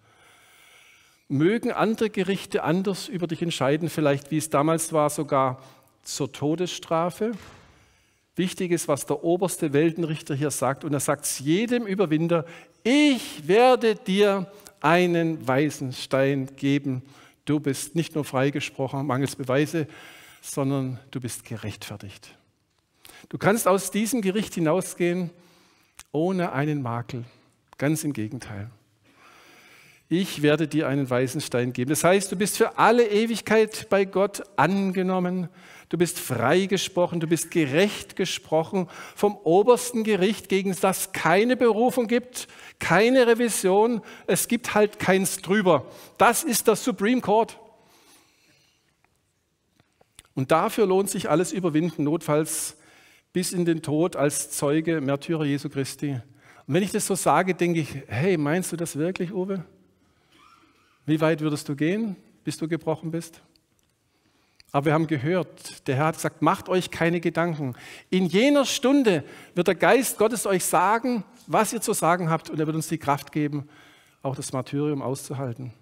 Mögen andere Gerichte anders über dich entscheiden, vielleicht wie es damals war, sogar zur Todesstrafe. Wichtig ist, was der oberste Weltenrichter hier sagt. Und er sagt es jedem Überwinder, ich werde dir einen weißen Stein geben. Du bist nicht nur freigesprochen, mangels Beweise, sondern du bist gerechtfertigt. Du kannst aus diesem Gericht hinausgehen ohne einen Makel. Ganz im Gegenteil. Ich werde dir einen weißen Stein geben. Das heißt, du bist für alle Ewigkeit bei Gott angenommen. Du bist freigesprochen, du bist gerecht gesprochen vom obersten Gericht, gegen das keine Berufung gibt, keine Revision. Es gibt halt keins drüber. Das ist das Supreme Court. Und dafür lohnt sich alles überwinden, notfalls bis in den Tod als Zeuge, Märtyrer Jesu Christi. Und wenn ich das so sage, denke ich, hey, meinst du das wirklich, Uwe? Wie weit würdest du gehen, bis du gebrochen bist? Aber wir haben gehört, der Herr hat gesagt, macht euch keine Gedanken. In jener Stunde wird der Geist Gottes euch sagen, was ihr zu sagen habt, und er wird uns die Kraft geben, auch das Martyrium auszuhalten.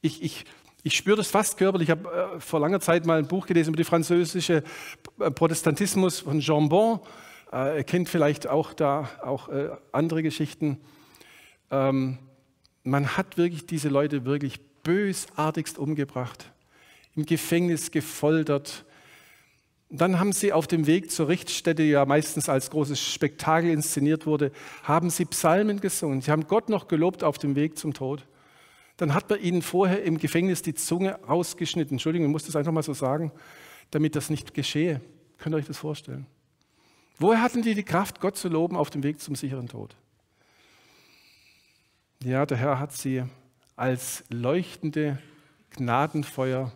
Ich, ich ich spüre das fast körperlich. Ich habe äh, vor langer Zeit mal ein Buch gelesen über die französische äh, Protestantismus von Jean Bon. Äh, er kennt vielleicht auch da auch andere Geschichten. Ähm, man hat wirklich diese Leute wirklich bösartigst umgebracht, im Gefängnis gefoltert. Dann haben sie auf dem Weg zur Richtstätte, die ja meistens als großes Spektakel inszeniert wurde, haben sie Psalmen gesungen. Sie haben Gott noch gelobt auf dem Weg zum Tod dann hat man ihnen vorher im Gefängnis die Zunge rausgeschnitten. Entschuldigung, ich muss das einfach mal so sagen, damit das nicht geschehe. Könnt ihr euch das vorstellen? Woher hatten die die Kraft, Gott zu loben auf dem Weg zum sicheren Tod? Ja, der Herr hat sie als leuchtende Gnadenfeuer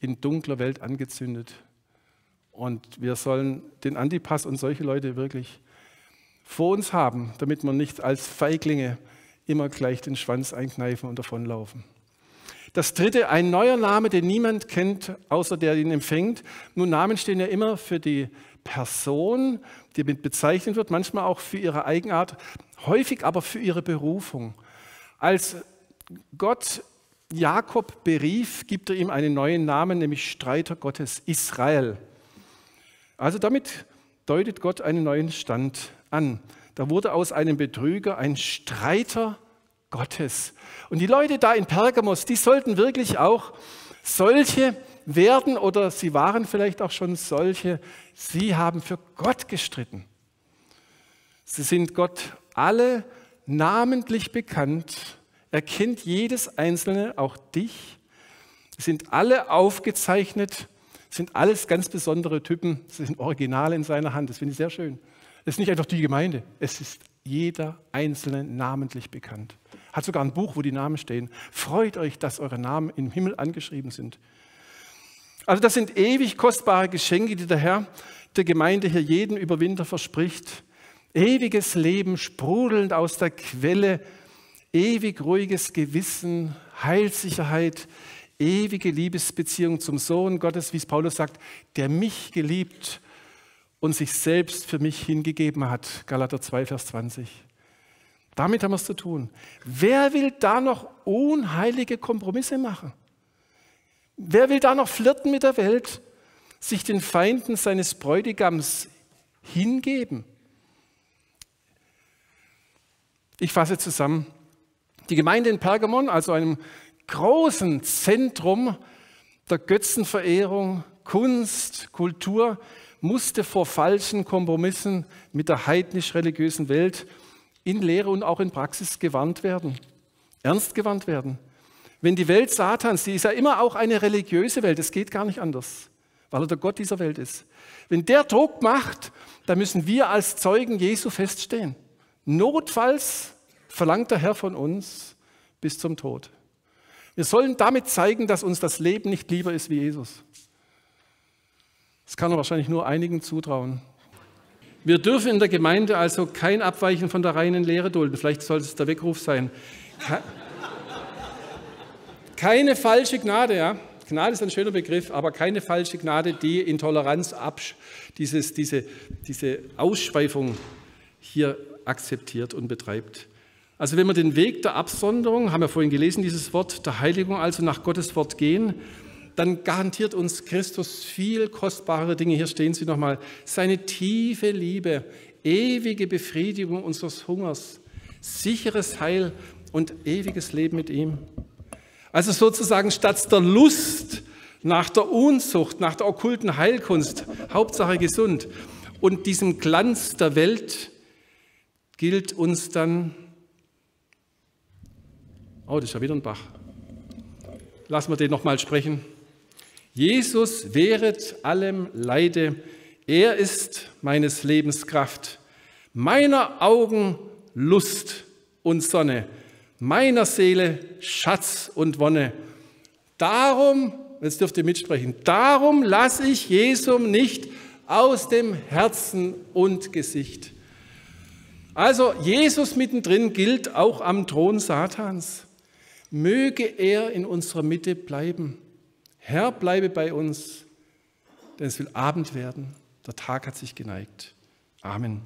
in dunkler Welt angezündet. Und wir sollen den Antipass und solche Leute wirklich vor uns haben, damit man nicht als Feiglinge immer gleich den Schwanz einkneifen und davonlaufen. Das dritte, ein neuer Name, den niemand kennt, außer der ihn empfängt. Nun, Namen stehen ja immer für die Person, die mit bezeichnet wird, manchmal auch für ihre Eigenart, häufig aber für ihre Berufung. Als Gott Jakob berief, gibt er ihm einen neuen Namen, nämlich Streiter Gottes, Israel. Also damit deutet Gott einen neuen Stand an. Da wurde aus einem Betrüger ein Streiter Gottes. Und die Leute da in Pergamos, die sollten wirklich auch solche werden oder sie waren vielleicht auch schon solche. Sie haben für Gott gestritten. Sie sind Gott alle namentlich bekannt. Er kennt jedes Einzelne, auch dich. Sind alle aufgezeichnet, sind alles ganz besondere Typen, sind original in seiner Hand. Das finde ich sehr schön. Es ist nicht einfach die Gemeinde, es ist jeder Einzelne namentlich bekannt. Hat sogar ein Buch, wo die Namen stehen. Freut euch, dass eure Namen im Himmel angeschrieben sind. Also das sind ewig kostbare Geschenke, die der Herr der Gemeinde hier jeden Überwinder verspricht. Ewiges Leben sprudelnd aus der Quelle, ewig ruhiges Gewissen, Heilssicherheit, ewige Liebesbeziehung zum Sohn Gottes, wie es Paulus sagt, der mich geliebt und sich selbst für mich hingegeben hat. Galater 2, Vers 20. Damit haben wir es zu tun. Wer will da noch unheilige Kompromisse machen? Wer will da noch flirten mit der Welt, sich den Feinden seines Bräutigams hingeben? Ich fasse zusammen. Die Gemeinde in Pergamon, also einem großen Zentrum der Götzenverehrung, Kunst, Kultur, musste vor falschen Kompromissen mit der heidnisch-religiösen Welt in Lehre und auch in Praxis gewarnt werden, ernst gewarnt werden. Wenn die Welt Satans, die ist ja immer auch eine religiöse Welt, es geht gar nicht anders, weil er der Gott dieser Welt ist. Wenn der Druck macht, dann müssen wir als Zeugen Jesu feststehen. Notfalls verlangt der Herr von uns bis zum Tod. Wir sollen damit zeigen, dass uns das Leben nicht lieber ist wie Jesus. Das kann er wahrscheinlich nur einigen zutrauen. Wir dürfen in der Gemeinde also kein Abweichen von der reinen Lehre dulden. Vielleicht sollte es der Weckruf sein. Keine falsche Gnade, ja. Gnade ist ein schöner Begriff, aber keine falsche Gnade, die Intoleranz, Absch dieses, diese, diese Ausschweifung hier akzeptiert und betreibt. Also wenn wir den Weg der Absonderung, haben wir vorhin gelesen, dieses Wort der Heiligung, also nach Gottes Wort gehen, dann garantiert uns Christus viel kostbarere Dinge. Hier stehen sie nochmal. Seine tiefe Liebe, ewige Befriedigung unseres Hungers, sicheres Heil und ewiges Leben mit ihm. Also sozusagen statt der Lust nach der Unzucht, nach der okkulten Heilkunst, Hauptsache gesund, und diesem Glanz der Welt gilt uns dann, oh, das ist ja wieder ein Bach. Lassen wir den nochmal sprechen. Jesus wehret allem Leide. Er ist meines Lebens Kraft, meiner Augen Lust und Sonne meiner Seele Schatz und Wonne. Darum, jetzt dürft ihr mitsprechen, darum lasse ich Jesum nicht aus dem Herzen und Gesicht. Also Jesus mittendrin gilt auch am Thron Satans. Möge er in unserer Mitte bleiben. Herr, bleibe bei uns, denn es will Abend werden. Der Tag hat sich geneigt. Amen.